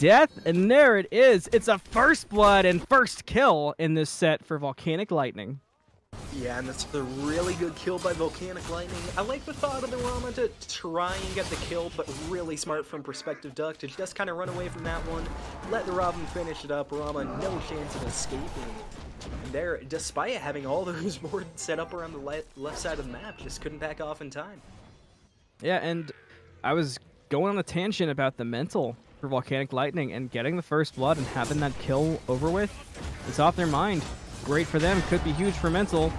death, and there it is. It's a first blood and first kill in this set for Volcanic Lightning. Yeah, and that's a really good kill by Volcanic Lightning. I like the thought of the Rama to try and get the kill, but really smart from Perspective Duck to just kind of run away from that one. Let the Robin finish it up. Rama, no chance of escaping. And there, despite having all those boards set up around the le left side of the map, just couldn't back off in time. Yeah, and I was going on a tangent about the mental for Volcanic Lightning, and getting the first blood and having that kill over with, it's off their mind. Great for them. Could be huge for Mental.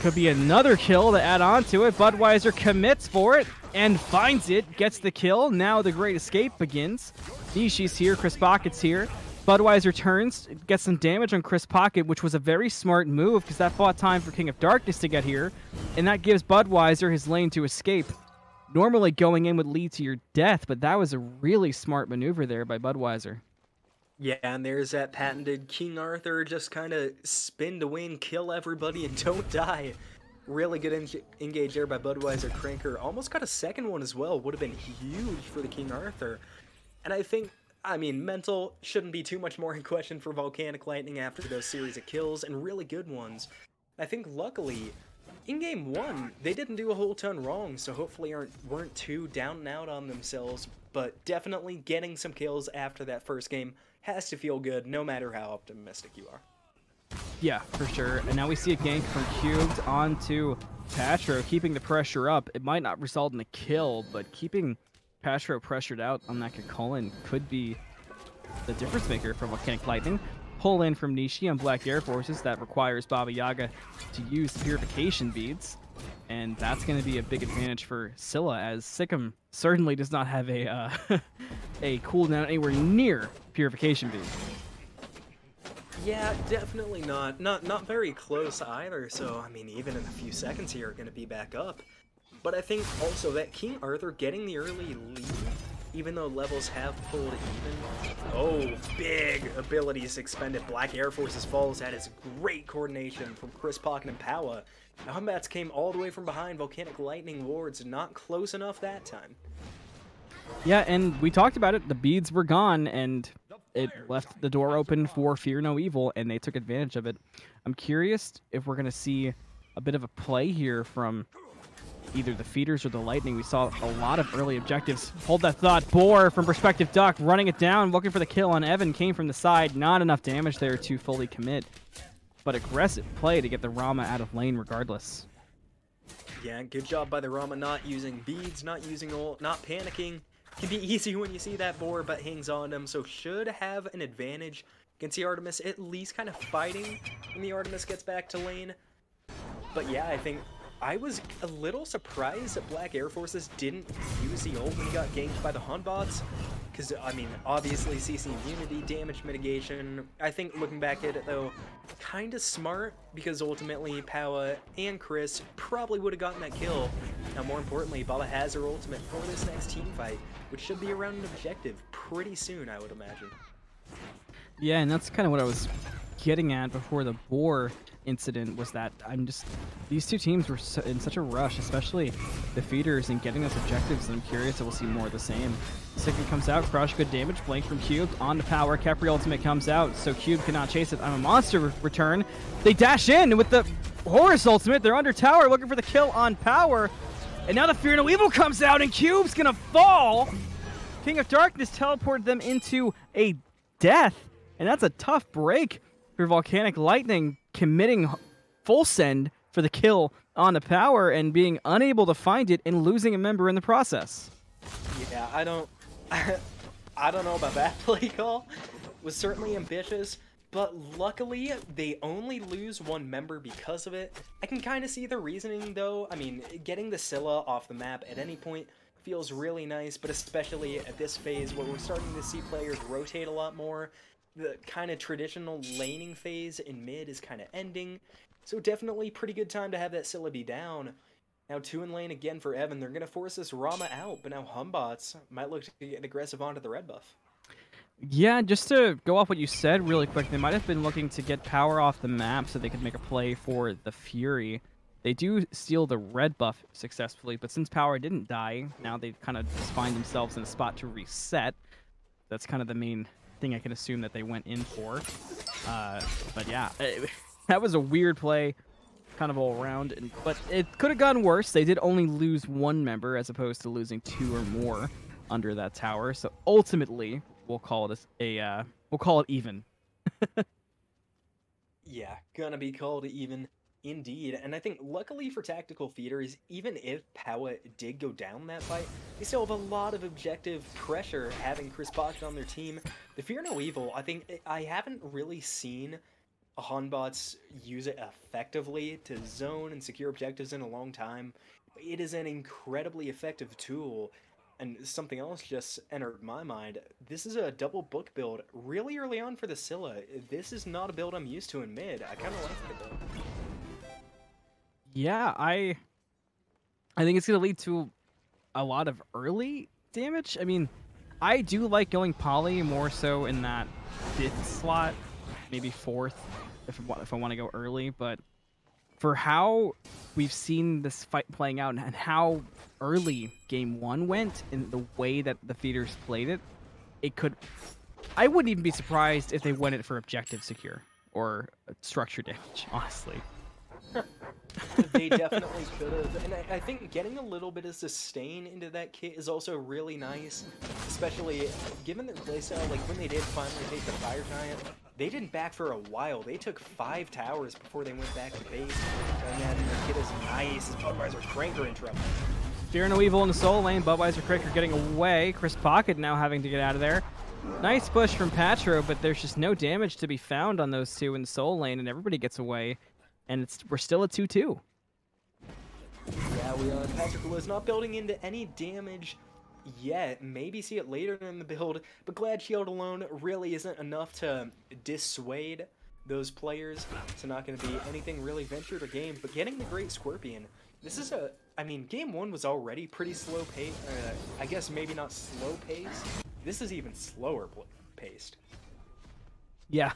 Could be another kill to add on to it. Budweiser commits for it and finds it. Gets the kill. Now the great escape begins. Nishi's here. Chris Pocket's here. Budweiser turns, gets some damage on Chris Pocket, which was a very smart move because that bought time for King of Darkness to get here, and that gives Budweiser his lane to escape. Normally, going in would lead to your death, but that was a really smart maneuver there by Budweiser. Yeah, and there's that patented King Arthur just kind of spin to win, kill everybody, and don't die. Really good en engage there by Budweiser Cranker. Almost got a second one as well. Would have been huge for the King Arthur. And I think, I mean, mental shouldn't be too much more in question for Volcanic Lightning after those series of kills, and really good ones. I think luckily, in game one, they didn't do a whole ton wrong, so hopefully aren't weren't too down and out on themselves. But definitely getting some kills after that first game has to feel good no matter how optimistic you are. Yeah, for sure. And now we see a gank from Cubed onto Patro, keeping the pressure up. It might not result in a kill, but keeping Patro pressured out on that Cullen could be the difference maker for Volcanic Lightning. Pull in from Nishi on Black Air Forces that requires Baba Yaga to use purification beads. And that's going to be a big advantage for Scylla, as Sic 'Em certainly does not have a uh, a cooldown anywhere near Purification Beads. Yeah, definitely not. Not not very close either. So I mean, even in a few seconds here, are going to be back up. But I think also that King Arthur getting the early lead, even though levels have pulled even. Oh, big abilities expended. Black Air Forces Falls had its great coordination from Chris Pocket and Powa. Hun Batz came all the way from behind Volcanic Lightning Wards, not close enough that time. Yeah, and we talked about it. The beads were gone, and it left the door open for Fear No Evil, and they took advantage of it. I'm curious if we're going to see a bit of a play here from either the feeders or the lightning. We saw a lot of early objectives. Hold that thought. Boar from Perspective Duck running it down, looking for the kill on Evan. Came from the side. Not enough damage there to fully commit. But aggressive play to get the Rama out of lane regardless. Yeah, good job by the Rama not using beads, not using ult, not panicking. Can be easy when you see that boar, but hangs on him, so should have an advantage against the Artemis, at least kind of fighting when the Artemis gets back to lane. But yeah, I think I was a little surprised that Black Air Forces didn't use the ult when he got ganked by the Hun Batz. Because, I mean, obviously CC immunity, damage mitigation. I think looking back at it, though, kind of smart because ultimately Powa and Chris probably would have gotten that kill. Now, more importantly, Baba has her ultimate for this next team fight, which should be around an objective pretty soon, I would imagine. Yeah, and that's kind of what I was getting at before the boar incident was that I'm just these two teams were so, in such a rush, especially the feeders and getting those objectives. And I'm curious if we'll see more of the same. Sigma comes out, crush, good damage, blink from Cube, on to Powa, Khepri ultimate comes out, so Cube cannot chase it. I'm a monster return. They dash in with the Horus ultimate, they're under tower, looking for the kill on Powa. And now the Fear No Evil comes out and Cube's gonna fall! King of Darkness teleported them into a death, and that's a tough break for Volcanic Lightning, committing full send for the kill on the Powa and being unable to find it and losing a member in the process. Yeah, I don't... I don't know about that play call. Was certainly ambitious, but luckily they only lose one member because of it. I can kind of see the reasoning though. I mean, getting the Scylla off the map at any point feels really nice, but especially at this phase where we're starting to see players rotate a lot more. The kind of traditional laning phase in mid is kind of ending, so definitely pretty good time to have that Scylla be down. Now two in lane again for Evan. They're going to force this Rama out, but now Hun Batz might look to get aggressive onto the red buff. Yeah, just to go off what you said really quick, they might have been looking to get Powa off the map so they could make a play for the Fury. They do steal the red buff successfully, but since Powa didn't die, now they kind of find themselves in a spot to reset. That's kind of the main thing I can assume that they went in for. Uh, but yeah, it, that was a weird play, kind of all around. And, but it could have gone worse. They did only lose one member as opposed to losing two or more under that tower. So ultimately, we'll call it a, a uh, we'll call it even. yeah, gonna be called even. Indeed, and I think luckily for Tactical Feeders, even if Powa did go down that fight, they still have a lot of objective pressure having Chris Pocket on their team. The Fear No Evil, I think I haven't really seen Hun Batz use it effectively to zone and secure objectives in a long time. It is an incredibly effective tool, and something else just entered my mind. This is a double book build really early on for the Scylla. This is not a build I'm used to in mid. I kind of like the build. Yeah, I I think it's going to lead to a lot of early damage. I mean, I do like going poly more so in that fifth slot, maybe fourth if if I want to go early, but for how we've seen this fight playing out and how early game 1 went and the way that the feeders played it, it could I wouldn't even be surprised if they went it for objective secure or structure damage, honestly. They definitely could have. And I, I, think getting a little bit of sustain into that kit is also really nice, especially given their playstyle. Like when they did finally take the Fire Giant, they didn't back for a while. They took five towers before they went back to base. And then the kit is nice. Budweiser Cranker in trouble. Fear no evil in the solo lane. Budweiser Cranker getting away. Chris Pocket now having to get out of there. Nice push from Patro, but there's just no damage to be found on those two in the solo lane, and everybody gets away and it's we're still at 2-2. Yeah, we are. Patrick was not building into any damage yet. Maybe see it later in the build, but Glad Shield alone really isn't enough to dissuade those players. It's not going to be anything really ventured or game, but getting the Great Scorpion, this is a, I mean, game one was already pretty slow paced. Uh, I guess maybe not slow paced. This is even slower paced. Yeah,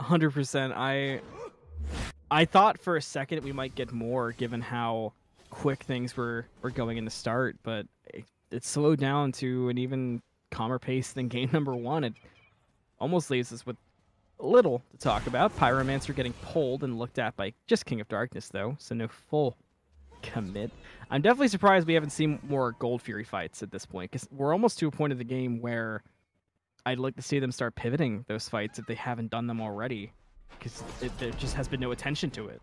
100%. I I thought for a second we might get more given how quick things were, were going in the start, but it, it slowed down to an even calmer pace than game number one. It almost leaves us with little to talk about. Pyromancer getting pulled and looked at by just King of Darkness, though, so no full commit. I'm definitely surprised we haven't seen more Gold Fury fights at this point, because we're almost to a point of the game where I'd like to see them start pivoting those fights if they haven't done them already because there just has been no attention to it.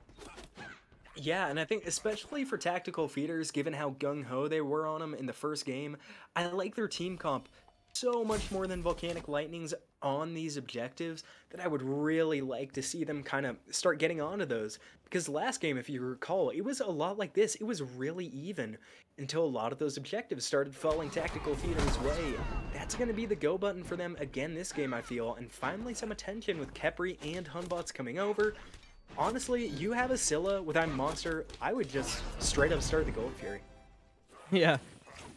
Yeah, and I think especially for tactical feeders, given how gung-ho they were on them in the first game, I like their team comp so much more than Volcanic Lightning's on these objectives that I would really like to see them kind of start getting onto those. Because last game, if you recall, it was a lot like this. It was really even until a lot of those objectives started falling Tactical Feeder's way. That's going to be the go button for them again this game, I feel. And finally some attention with Khepri and Hun Batz coming over. Honestly, you have a Scylla with I'm Monster, I would just straight up start the Gold Fury. Yeah,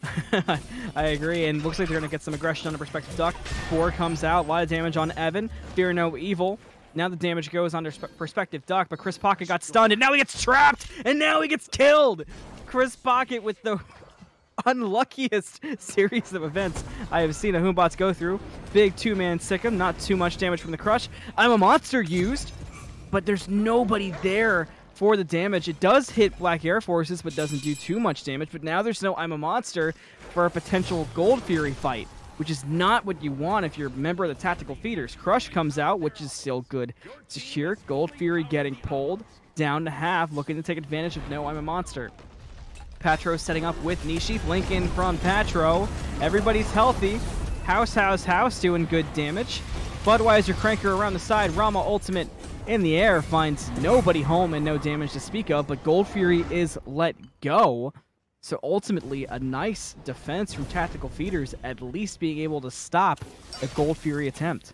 I agree, and looks like they're going to get some aggression on the Perspective Duck. Four comes out, a lot of damage on Evan. Fear no evil. Now the damage goes on Perspective Duck, but Chris Pocket got stunned, and now he gets trapped, and now he gets killed! Chris Pocket with the unluckiest series of events I have seen a Hun Batz go through. Big two-man Sic 'Em, not too much damage from the crush. I'm a monster used, but there's nobody there for the damage. It does hit Black Air Forces, but doesn't do too much damage. But now there's no I'm a monster for a potential Gold Fury fight, which is not what you want if you're a member of the Tactical Feeders. Crush comes out, which is still good. Secure, Gold Fury getting pulled down to half, looking to take advantage of no I'm a monster. Patro setting up with Nishi. In from Patro. Everybody's healthy. House, house, house doing good damage. Budweiser Cranker around the side. Rama Ultimate in the air finds nobody home and no damage to speak of, but Gold Fury is let go. So ultimately, a nice defense from Tactical Feeders, at least being able to stop a Gold Fury attempt.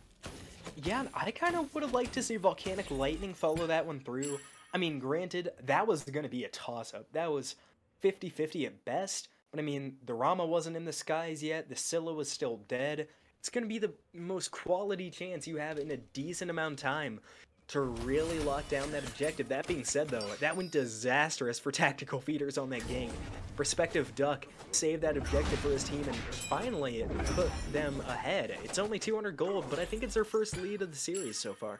Yeah, I kind of would have liked to see Volcanic Lightning follow that one through. I mean, granted, that was going to be a toss-up. That was 50-50 at best. But I mean, the Rama wasn't in the skies yet. The Scylla was still dead. It's going to be the most quality chance you have in a decent amount of time to really lock down that objective. That being said, though, that went disastrous for tactical feeders on that gank. Perspective Duck saved that objective for his team and finally it put them ahead. It's only 200 gold, but I think it's their first lead of the series so far.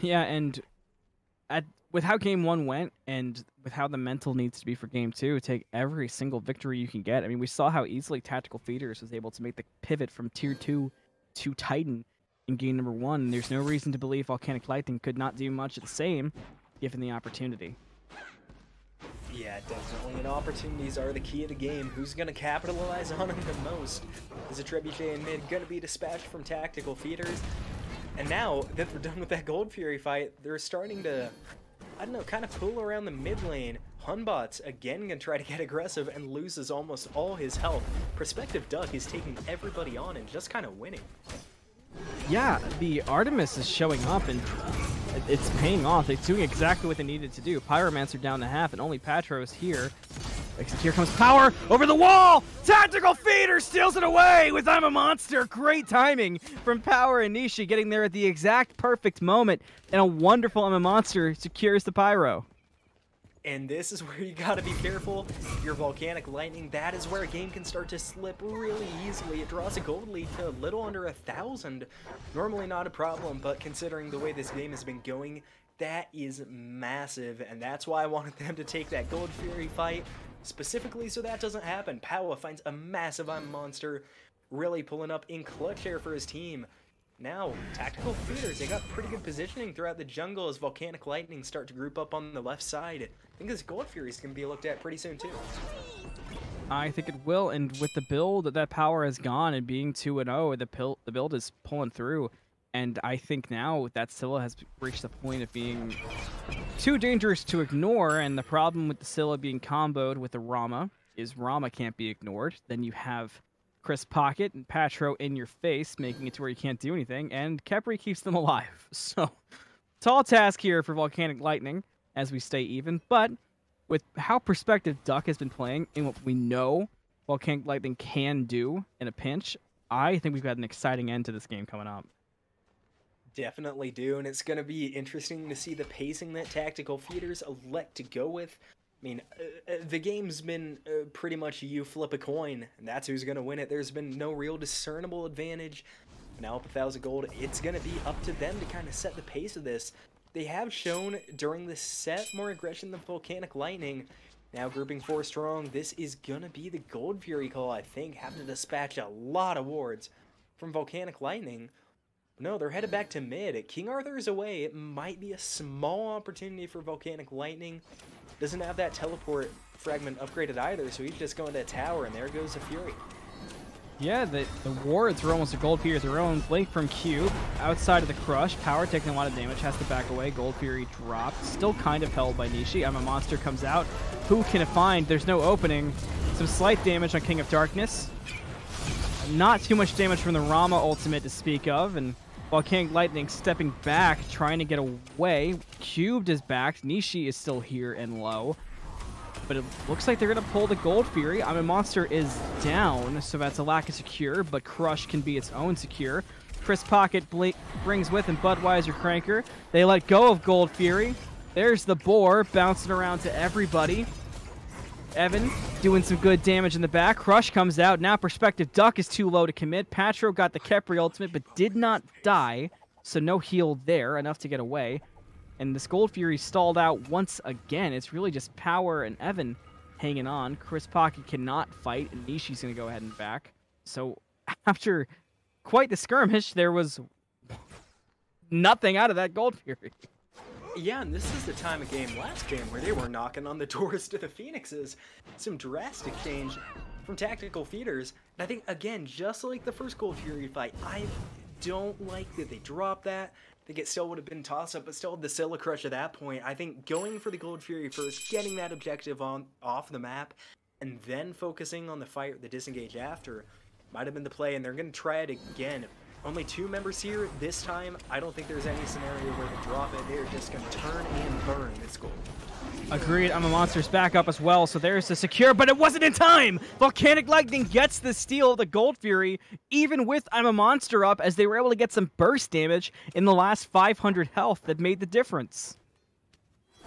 Yeah, and at with how game one went and with how the mental needs to be for game two, take every single victory you can get. I mean, we saw how easily Tactical Feeders was able to make the pivot from tier two to Titan in game number one. There's no reason to believe Volcanic Lightning could not do much the same given the opportunity. Yeah, definitely. And opportunities are the key of the game. Who's going to capitalize on them the most? Is a Trebuchet in mid going to be dispatched from Tactical Feeders? And now that they're done with that Gold Fury fight, they're starting to, I don't know, kind of pull around the mid lane. Hun Batz again gonna try to get aggressive and loses almost all his health. Perspective Duck is taking everybody on and just kind of winning. Yeah, the Artemis is showing up and it's paying off. It's doing exactly what they needed to do. Pyromancer down to half and only Patro is here. Here comes Powa over the wall. Tactical feeder steals it away with I'm a Monster. Great timing from Powa and Nishi getting there at the exact perfect moment. And a wonderful I'm a Monster secures the Pyro. And this is where you gotta be careful. Your Volcanic Lightning, that is where a game can start to slip really easily. It draws a gold lead to a little under a thousand. Normally not a problem, but considering the way this game has been going, that is massive. And that's why I wanted them to take that Gold Fury fight specifically so that doesn't happen. Powa finds a massive I'm monster, really pulling up in clutch here for his team. Now, Tactical Feeders, they got pretty good positioning throughout the jungle as Volcanic Lightning start to group up on the left side. I think this Gold Fury is going to be looked at pretty soon too. I think it will, and with the build that Powa has gone and being 2-0, the, the build is pulling through. And I think now that Scylla has reached the point of being too dangerous to ignore, and the problem with the Scylla being comboed with the Rama is Rama can't be ignored. Then you have Chris Pocket and Patro in your face, making it to where you can't do anything, and Khepri keeps them alive. So, tall task here for Volcanic Lightning as we stay even, but with how Perspective Duck has been playing and what we know Volcanic Lightning can do in a pinch, I think we've got an exciting end to this game coming up. Definitely do, and it's going to be interesting to see the pacing that Tactical Feeders elect to go with. I mean, uh, uh, the game's been uh, pretty much you flip a coin, and that's who's going to win it. There's been no real discernible advantage. Now, up a thousand gold, it's going to be up to them to kind of set the pace of this. They have shown during the set more aggression than Volcanic Lightning. Now, grouping four strong, this is to be the Gold Fury call, I think, having to dispatch a lot of wards from Volcanic Lightning. No, they're headed back to mid. King Arthur is away. It might be a small opportunity for Volcanic Lightning. Doesn't have that teleport fragment upgraded either, so he's just going to tower, and there goes the Fury. Yeah, the, the wards were almost a Gold Fury of their own. Blink from Cube, outside of the Crush. Powa taking a lot of damage, has to back away. Gold Fury dropped. Still kind of held by Nishi. I'm a Monster comes out. Who can it find? There's no opening. Some slight damage on King of Darkness. Not too much damage from the Rama ultimate to speak of, and King Lightning stepping back, trying to get away. Cubed is back. Nishi is still here and low. But it looks like they're going to pull the Gold Fury. I'm a Monster is down, so that's a lack of secure, but Crush can be its own secure. Chris Pocket brings with him Budweiser Cranker. They let go of Gold Fury. There's the Boar bouncing around to everybody. Evan doing some good damage in the back. Crush comes out. Now Perspective Duck is too low to commit. Patro got the Khepri ultimate, but did not die. So no heal there, enough to get away. And this Gold Fury stalled out once again. It's really just Powa and Evan hanging on. Chris Pocket cannot fight, and Nishi's going to go ahead and back. So after quite the skirmish, there was nothing out of that Gold Fury. Yeah, and this is the time of game last game where they were knocking on the doors to the Phoenixes. Some drastic change from tactical feeders. And I think, again, just like the first Gold Fury fight, I don't like that they dropped that. I think it still would have been toss-up, but still the Scylla Crush at that point. I think going for the Gold Fury first, getting that objective on off the map, and then focusing on the fight, the disengage after, might have been the play, and they're going to try it again. Only two members here. This time, I don't think there's any scenario where they drop it. They're just going to turn and burn this goal. Agreed. I'm a monster's back up as well, so there's the secure, but it wasn't in time. Volcanic Lightning gets the steal, the Gold Fury, even with I'm a monster up, as they were able to get some burst damage in the last 500 health that made the difference.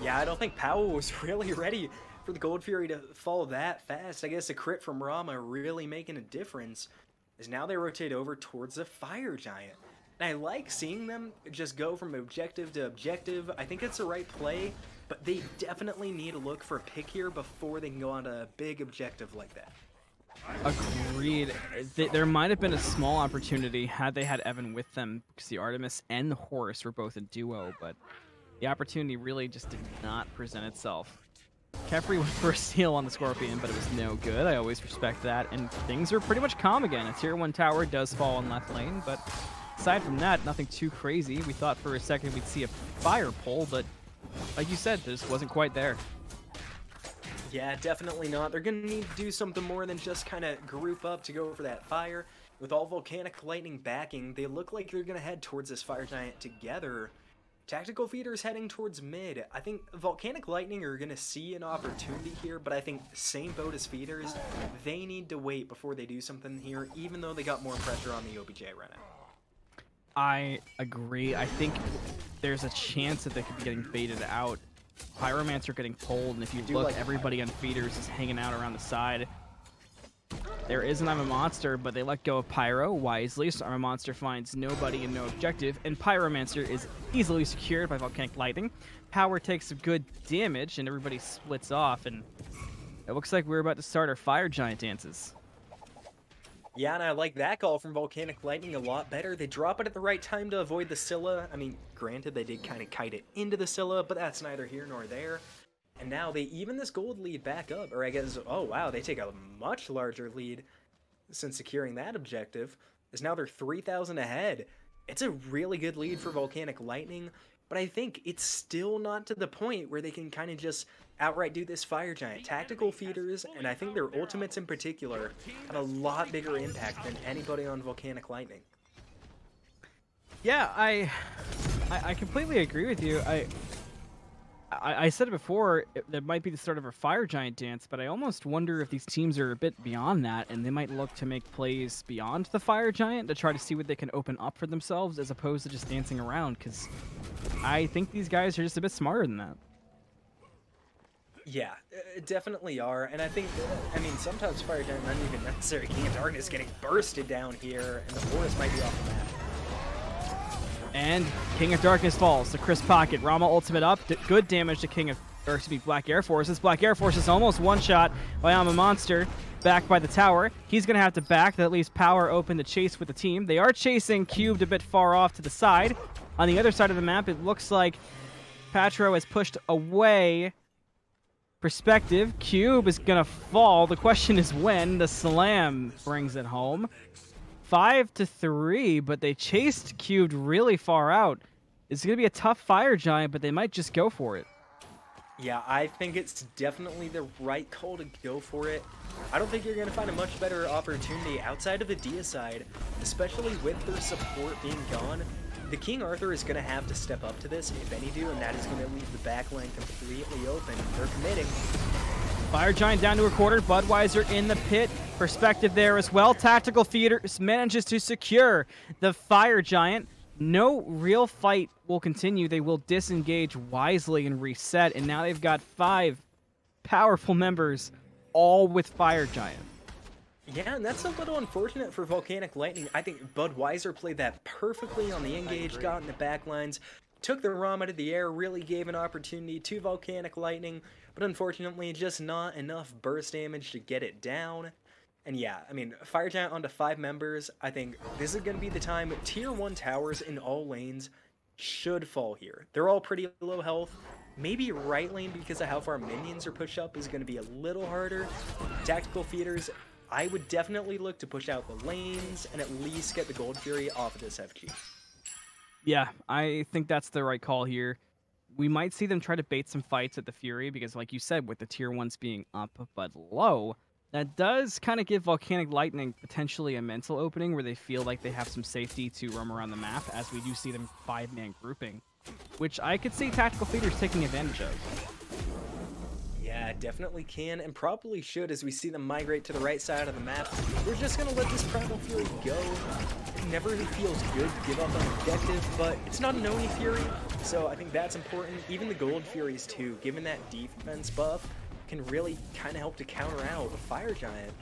Yeah, I don't think Powa was really ready for the Gold Fury to fall that fast. I guess a crit from Rama really making a difference. As now they rotate over towards the Fire Giant. And I like seeing them just go from objective to objective. I think it's the right play. But they definitely need to look for a pick here before they can go on to a big objective like that. Agreed. There might have been a small opportunity had they had Evan with them because the Artemis and the Horus were both a duo, but the opportunity really just did not present itself. Khepri went for a steal on the Scorpion, but it was no good. I always respect that, and things are pretty much calm again. A tier 1 tower does fall in left lane, but aside from that, nothing too crazy. We thought for a second we'd see a fire pole, but like you said, this wasn't quite there. Yeah, definitely not. They're going to need to do something more than just kind of group up to go for that fire. With all Volcanic Lightning backing, they look like they're going to head towards this Fire Giant together. Tactical Feeder's heading towards mid. I think Volcanic Lightning are going to see an opportunity here, but I think same boat as Feeders, they need to wait before they do something here, even though they got more pressure on the OBJ right now. I agree. I think there's a chance that they could be getting faded out. Pyromancer getting pulled, and if you look, like everybody on feeders is hanging out around the side. There is an I'm a Monster, but they let go of Pyro wisely, so I'm a Monster finds nobody and no objective, and Pyromancer is easily secured by Volcanic Lightning. Powa takes some good damage, and everybody splits off, and it looks like we're about to start our Fire Giant dances. Yeah, and I like that call from Volcanic Lightning a lot better. They drop it at the right time to avoid the Scylla. I mean, granted, they did kind of kite it into the Scylla, but that's neither here nor there. And now they even this gold lead back up, or I guess, oh wow, they take a much larger lead since securing that objective. Is now they're 3,000 ahead. It's a really good lead for Volcanic Lightning, but I think it's still not to the point where they can kind of just outright do this Fire Giant. Tactical feeders, and I think their ultimates in particular, have a lot bigger impact than anybody on Volcanic Lightning. Yeah, I, I, I completely agree with you. I, I, I said it before, there might be the start of a Fire Giant dance, but I almost wonder if these teams are a bit beyond that, and they might look to make plays beyond the Fire Giant to try to see what they can open up for themselves, as opposed to just dancing around, because I think these guys are just a bit smarter than that. Yeah, uh, definitely are, and I think, uh, I mean, sometimes Fire Giant not even necessary. King of Darkness getting bursted down here, and the forest might be off the map. And King of Darkness falls to Chris Pocket. Rama ultimate up. good damage to King of, or excuse me, Black Air Forces. Black Air Force is almost one shot by Ama Monster, back by the tower. He's going to have to back that leaves Powa open to chase with the team. They are chasing Cubed a bit far off to the side. On the other side of the map, it looks like Patro has pushed away perspective. Cube is going to fall. The question is when. The slam brings it home. Five to three, but they chased Cubed really far out. It's going to be a tough fire giant, but they might just go for it. Yeah, I think it's definitely the right call to go for it. I don't think you're going to find a much better opportunity outside of the Dia side, especially with their support being gone. The King Arthur is going to have to step up to this, if any do, and that is going to leave the back lane completely open. They're committing. Fire Giant down to a quarter. Budweiser in the pit. Perspective there as well. Tactical Feeders manages to secure the Fire Giant. No real fight will continue. They will disengage wisely and reset. And now they've got five powerful members all with Fire Giant. Yeah, and that's a little unfortunate for Volcanic Lightning. I think Budweiser played that perfectly on the engage, got in the backlines, took the ROM out of the air, really gave an opportunity to Volcanic Lightning, but unfortunately just not enough burst damage to get it down. And yeah, I mean, Fire Giant onto five members, I think this is going to be the time tier 1 towers in all lanes should fall here. They're all pretty low health. Maybe right lane because of how far minions are pushed up is going to be a little harder. Tactical feeders, I would definitely look to push out the lanes and at least get the Gold Fury off of this FG. Yeah, I think that's the right call here. We might see them try to bait some fights at the Fury because, like you said, with the tier ones being up but low, that does kind of give Volcanic Lightning potentially a mental opening where they feel like they have some safety to roam around the map, as we do see them five man grouping, which I could see Tactical Feeders taking advantage of. Definitely can and probably should as we see them migrate to the right side of the map. We're just going to let this Primal Fury go. It never feels good to give up on objective, but it's not an Oni Fury, so I think that's important. Even the Gold Furies too, given that defense buff, can really kind of help to counter out the Fire Giant.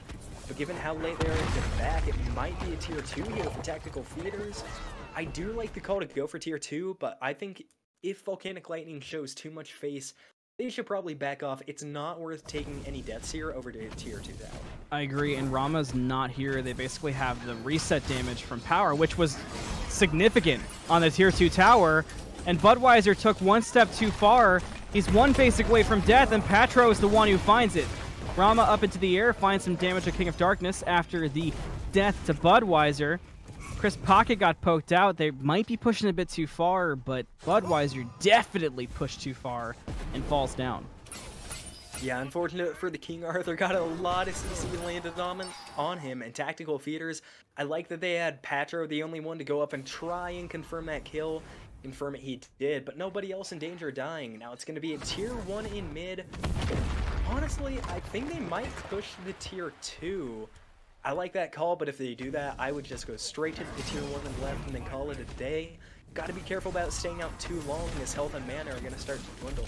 But given how late they are into the back, it might be a tier 2 here for Tactical Feeders. I do like the call to go for tier 2, but I think if Volcanic Lightning shows too much face, they should probably back off. It's not worth taking any deaths here over to tier 2 tower. I agree, and Rama's not here. They basically have the reset damage from Powa, which was significant on the tier 2 tower, and Budweiser took one step too far He's one basic away from death, and Patro is the one who finds it. Rama up into the air finds some damage to King of Darkness after the death to Budweiser. Chris Pocket got poked out. They might be pushing a bit too far, but Budweiser definitely pushed too far and falls down. Yeah, unfortunate for the King Arthur, got a lot of CC landed on, on him, and Tactical Feeders, I like that they had Patro the only one to go up and try and confirm that kill, confirm it he did, but nobody else in danger dying. Now it's going to be a tier 1 in mid. Honestly, I think they might push the tier 2. I like that call, but if they do that, I would just go straight to the tier 1 and left and then call it a day. Gotta be careful about staying out too long, His health and mana are to start to dwindle.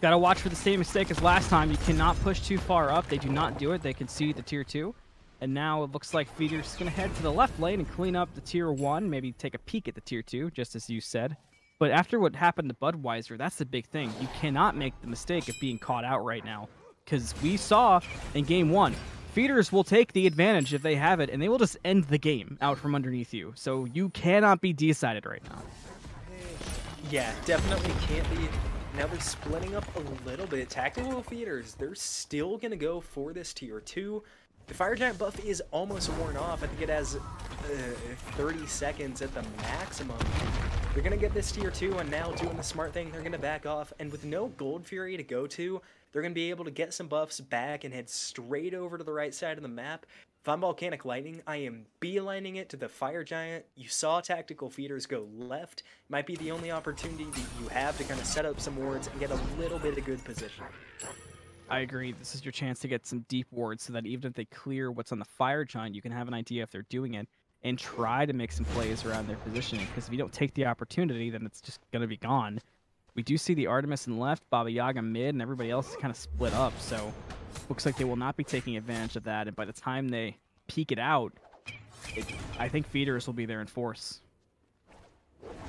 Gotta watch for the same mistake as last time. You cannot push too far up. They do not do it. They concede the tier 2. And now it looks like Feeder's going to head to the left lane and clean up the tier 1, maybe take a peek at the tier 2, just as you said. But after what happened to Budweiser, that's the big thing. You cannot make the mistake of being caught out right now. Because we saw in game one, feeders will take the advantage if they have it, and they will just end the game out from underneath you. So you cannot be decided right now. Yeah, definitely can't be. Now they're splitting up a little bit. Tactical feeders, they're still going to go for this tier 2. The Fire Giant buff is almost worn off. I think it has uh, 30 seconds at the maximum. They're going to get this tier 2, and now doing the smart thing, they're going to back off. And with no Gold Fury to go to, they're going to be able to get some buffs back and head straight over to the right side of the map. If I'm Volcanic Lightning, I am beelining it to the Fire Giant. You saw Tactical Feeders go left. Might be the only opportunity that you have to kind of set up some wards and get a little bit of good position. I agree. This is your chance to get some deep wards so that even if they clear what's on the fire giant, you can have an idea if they're doing it and try to make some plays around their positioning. Because if you don't take the opportunity, then it's just going to be gone. We do see the Artemis in left, Baba Yaga mid, and everybody else is kind of split up. So looks like they will not be taking advantage of that. And by the time they peek it out, it, I think feeders will be there in force.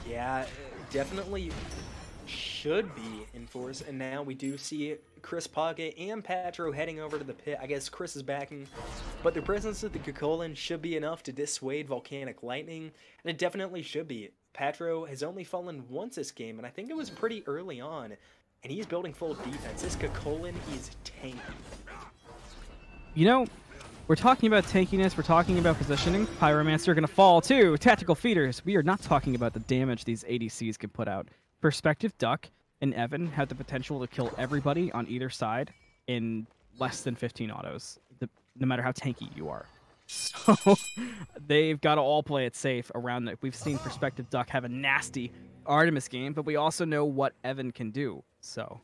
Yeah, uh, definitely should be in force, and now we do see Chris Pocket and Patro heading over to the pit. I guess Chris is backing, but the presence of the Coquelin should be enough to dissuade Volcanic Lightning, and it definitely should be. Patro has only fallen once this game, and I think it was pretty early on, and he's building full defense. This Coquelin is tanky. You know, we're talking about tankiness, we're talking about positioning. Pyromancer going to fall too. Tactical feeders. We are not talking about the damage these ADCs can put out. Perspective Duck and Evan have the potential to kill everybody on either side in less than 15 autos, no matter how tanky you are. So they've got to all play it safe around that. We've seen Perspective Duck have a nasty Artemis game, but we also know what Evan can do. So.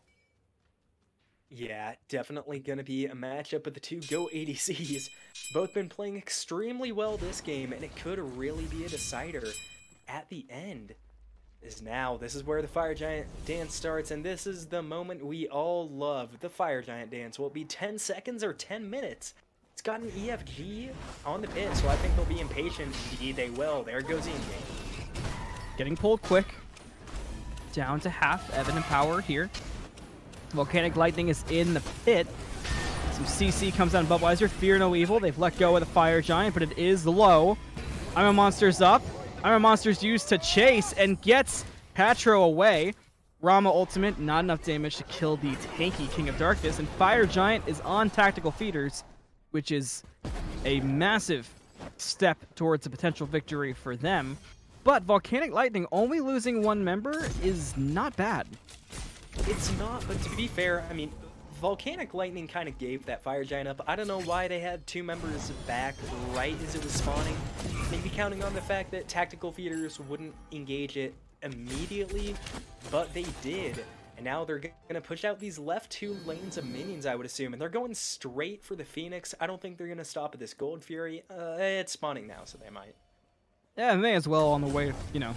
Yeah, definitely going to be a matchup of the two Go ADCs. Both been playing extremely well this game, and it could really be a decider at the end. is now. This is where the Fire Giant dance starts, and this is the moment we all love. The Fire Giant dance. Will it be 10 seconds or 10 minutes? Got an EFG on the pit, so I think they'll be impatient. Indeed, they will. There goes Ian Getting pulled quick. Down to half. Evan and Powa here. Volcanic Lightning is in the pit. Some CC comes on Budweiser. Fear no evil. They've let go of the Fire Giant, but it is low. I'm a Monster's up. I'm a Monster's used to chase and gets Patro away. Rama ultimate, not enough damage to kill the tanky King of Darkness, and Fire Giant is on tactical feeders, which is a massive step towards a potential victory for them. But Volcanic Lightning only losing one member is not bad. It's not, but to be fair, I mean, Volcanic Lightning kind of gave that Fire Giant up. I don't know why they had two members back right as it was spawning. Maybe counting on the fact that Tactical Feeders wouldn't engage it immediately, but they did. Now they're going to push out these left two lanes of minions, I would assume. And they're going straight for the Phoenix. I don't think they're going to stop at this Gold Fury. Uh, it's spawning now, so they might. Yeah, may as well on the way, you know.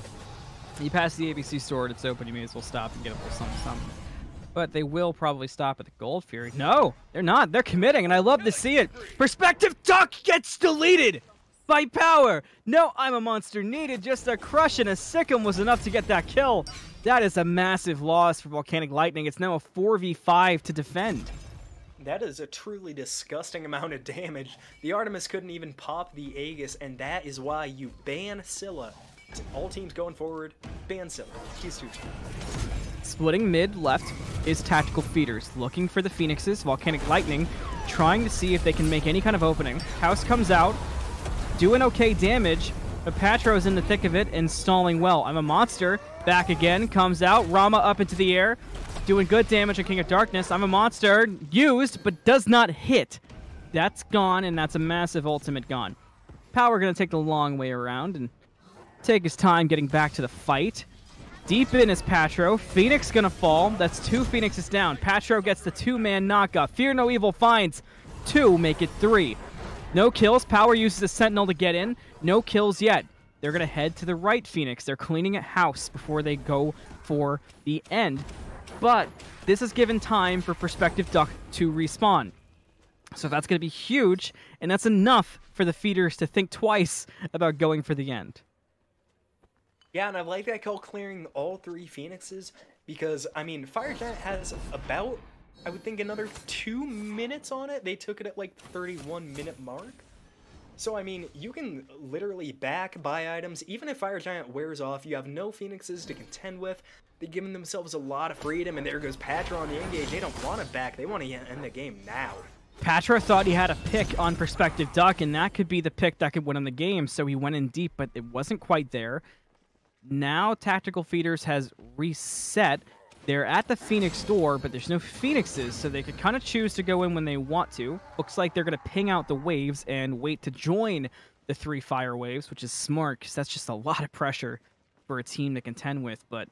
You pass the ABC sword, it's open, you may as well stop and get a little something, something. But they will probably stop at the Gold Fury. No, they're not. They're committing, and I love to see it. Perspective Duck gets deleted by Powa. No, I'm a monster needed. Just a crush and a Sic 'Em was enough to get that kill. That is a massive loss for Volcanic Lightning. It's now a 4v5 to defend. That is a truly disgusting amount of damage. The Artemis couldn't even pop the Aegis, and that is why you ban Scylla. All teams going forward, ban Scylla. He's too strong. Splitting mid left is Tactical Feeders, looking for the Phoenixes. Volcanic Lightning trying to see if they can make any kind of opening. House comes out, doing okay damage, but Patro's in the thick of it and stalling well. I'm a monster. Back again, comes out. Rama up into the air doing good damage on King of Darkness. I'm a monster, used, but does not hit. That's gone, and that's a massive ultimate gone. Powa gonna take the long way around and take his time getting back to the fight. Deep in is Patro. Phoenix gonna fall. That's two Phoenixes down. Patro gets the two-man knockoff. Fear No Evil finds two, make it three. No kills. Powa uses a Sentinel to get in. No kills yet. They're going to head to the right Phoenix. They're cleaning a house before they go for the end. But this has given time for Perspective Duck to respawn. So that's going to be huge, and that's enough for the feeders to think twice about going for the end. Yeah, and I like that call clearing all three Phoenixes because, I mean, Fire Giant has about, I would think, another two minutes on it. They took it at like 31 minute mark. So, I mean, you can literally back buy items. Even if Fire Giant wears off, you have no Phoenixes to contend with. They've given themselves a lot of freedom, and there goes Patro on the engage. They don't want it back. They want to end the game now. Patro thought he had a pick on Perspective Duck, and that could be the pick that could win him the game, so he went in deep, but it wasn't quite there. Now Tactical Feeders has reset. They're at the Phoenix door, but there's no Phoenixes, so they could kind of choose to go in when they want to. Looks like they're going to ping out the waves and wait to join the three fire waves, which is smart, because that's just a lot of pressure for a team to contend with, but...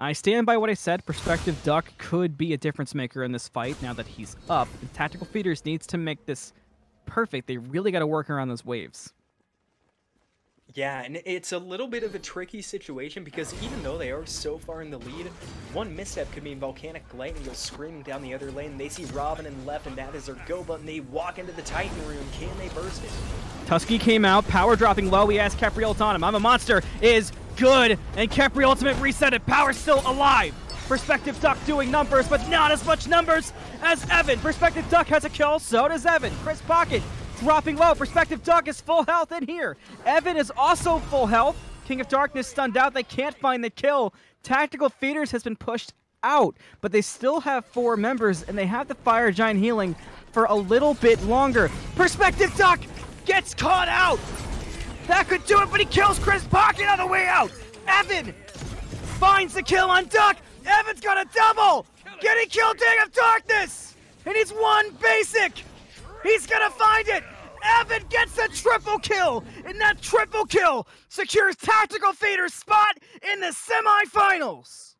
I stand by what I said. Perspective Duck could be a difference maker in this fight now that he's up. And Tactical Feeders needs to make this perfect. They really got to work around those waves. Yeah, and it's a little bit of a tricky situation because even though they are so far in the lead, one misstep could mean Volcanic Lightning goes screaming down the other lane. They see Robin and left, and that is their go button. They walk into the Titan room. Can they burst it? Tusky came out, Powa dropping low. He has Capriel on him. I'm a monster is good, and Khepri ultimate reset it. Powa still alive. Perspective Duck doing numbers, but not as much numbers as Evan. Perspective Duck has a kill, so does Evan. Chris Pocket dropping low. Perspective Duck is full health in here. Evan is also full health. King of Darkness stunned out. They can't find the kill. Tactical Feeders has been pushed out, but they still have four members, and they have the Fire Giant healing for a little bit longer. Perspective Duck gets caught out. That could do it, but he kills Chris Pocket on the way out. Evan finds the kill on Duck. Evan's got a double. Getting killed King of Darkness. And he's one basic. He's gonna find it. Evan gets a triple kill, and that triple kill secures Tactical Feeder's spot in the semifinals.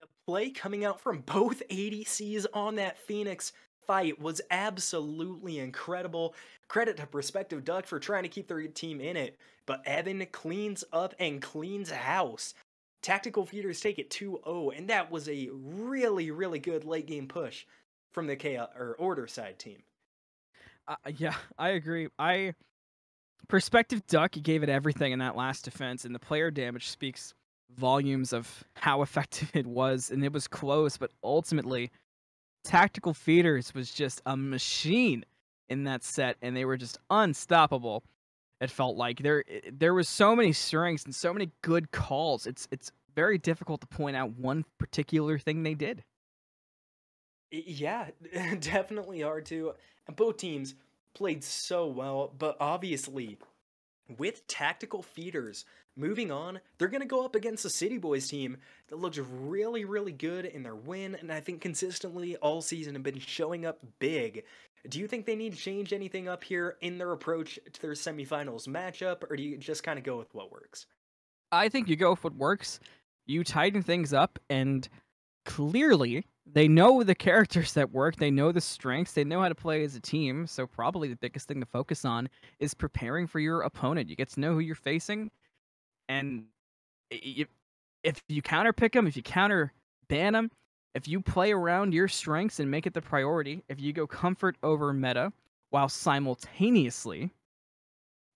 The play coming out from both ADCs on that Phoenix fight was absolutely incredible. Credit to Perspective Duck for trying to keep their team in it, but Evan cleans up and cleans house. Tactical Feeders take it 2-0, and that was a really, really good late game push from the or order side team. Uh, yeah, I agree. I perspective duck gave it everything in that last defense, and the player damage speaks volumes of how effective it was, and it was close, but ultimately, tactical feeders was just a machine in that set, and they were just unstoppable. It felt like there there was so many strengths and so many good calls. It's it's very difficult to point out one particular thing they did. Yeah, definitely hard to. And both teams played so well, but obviously, with tactical feeders moving on, they're going to go up against the City Boys team that looks really, really good in their win, and I think consistently all season have been showing up big. Do you think they need to change anything up here in their approach to their semifinals matchup, or do you just kind of go with what works? I think you go with what works. You tighten things up, and clearly they know the characters that work, they know the strengths, they know how to play as a team. So probably the biggest thing to focus on is preparing for your opponent. You get to know who you're facing, and if if you counter pick them, if you counter ban them, if you play around your strengths and make it the priority, if you go comfort over meta while simultaneously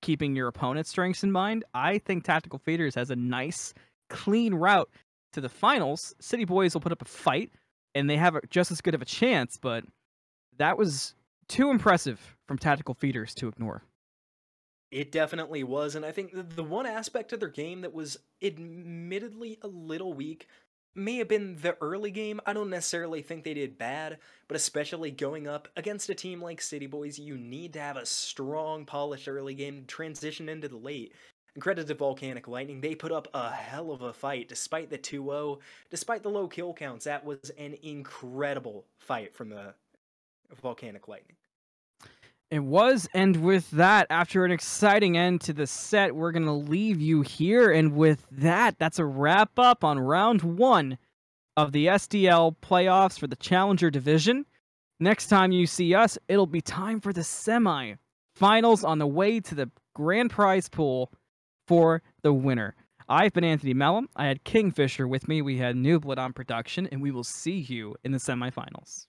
keeping your opponent's strengths in mind, I think Tactical Feeders has a nice, clean route to the finals. City Boys will put up a fight and they have just as good of a chance, but that was too impressive from tactical feeders to ignore. It definitely was, and I think the one aspect of their game that was admittedly a little weak may have been the early game. I don't necessarily think they did bad, but especially going up against a team like City Boys, you need to have a strong, polished early game to transition into the late. And credit to Volcanic Lightning, they put up a hell of a fight despite the 2 0, despite the low kill counts. That was an incredible fight from the Volcanic Lightning. It was, and with that, after an exciting end to the set, we're going to leave you here. And with that, that's a wrap up on round one of the SDL playoffs for the Challenger Division. Next time you see us, it'll be time for the semi finals on the way to the grand prize pool for the winner. I've been Anthony Mellum. I had Kingfisher with me. We had New Blood on production, and we will see you in the semifinals.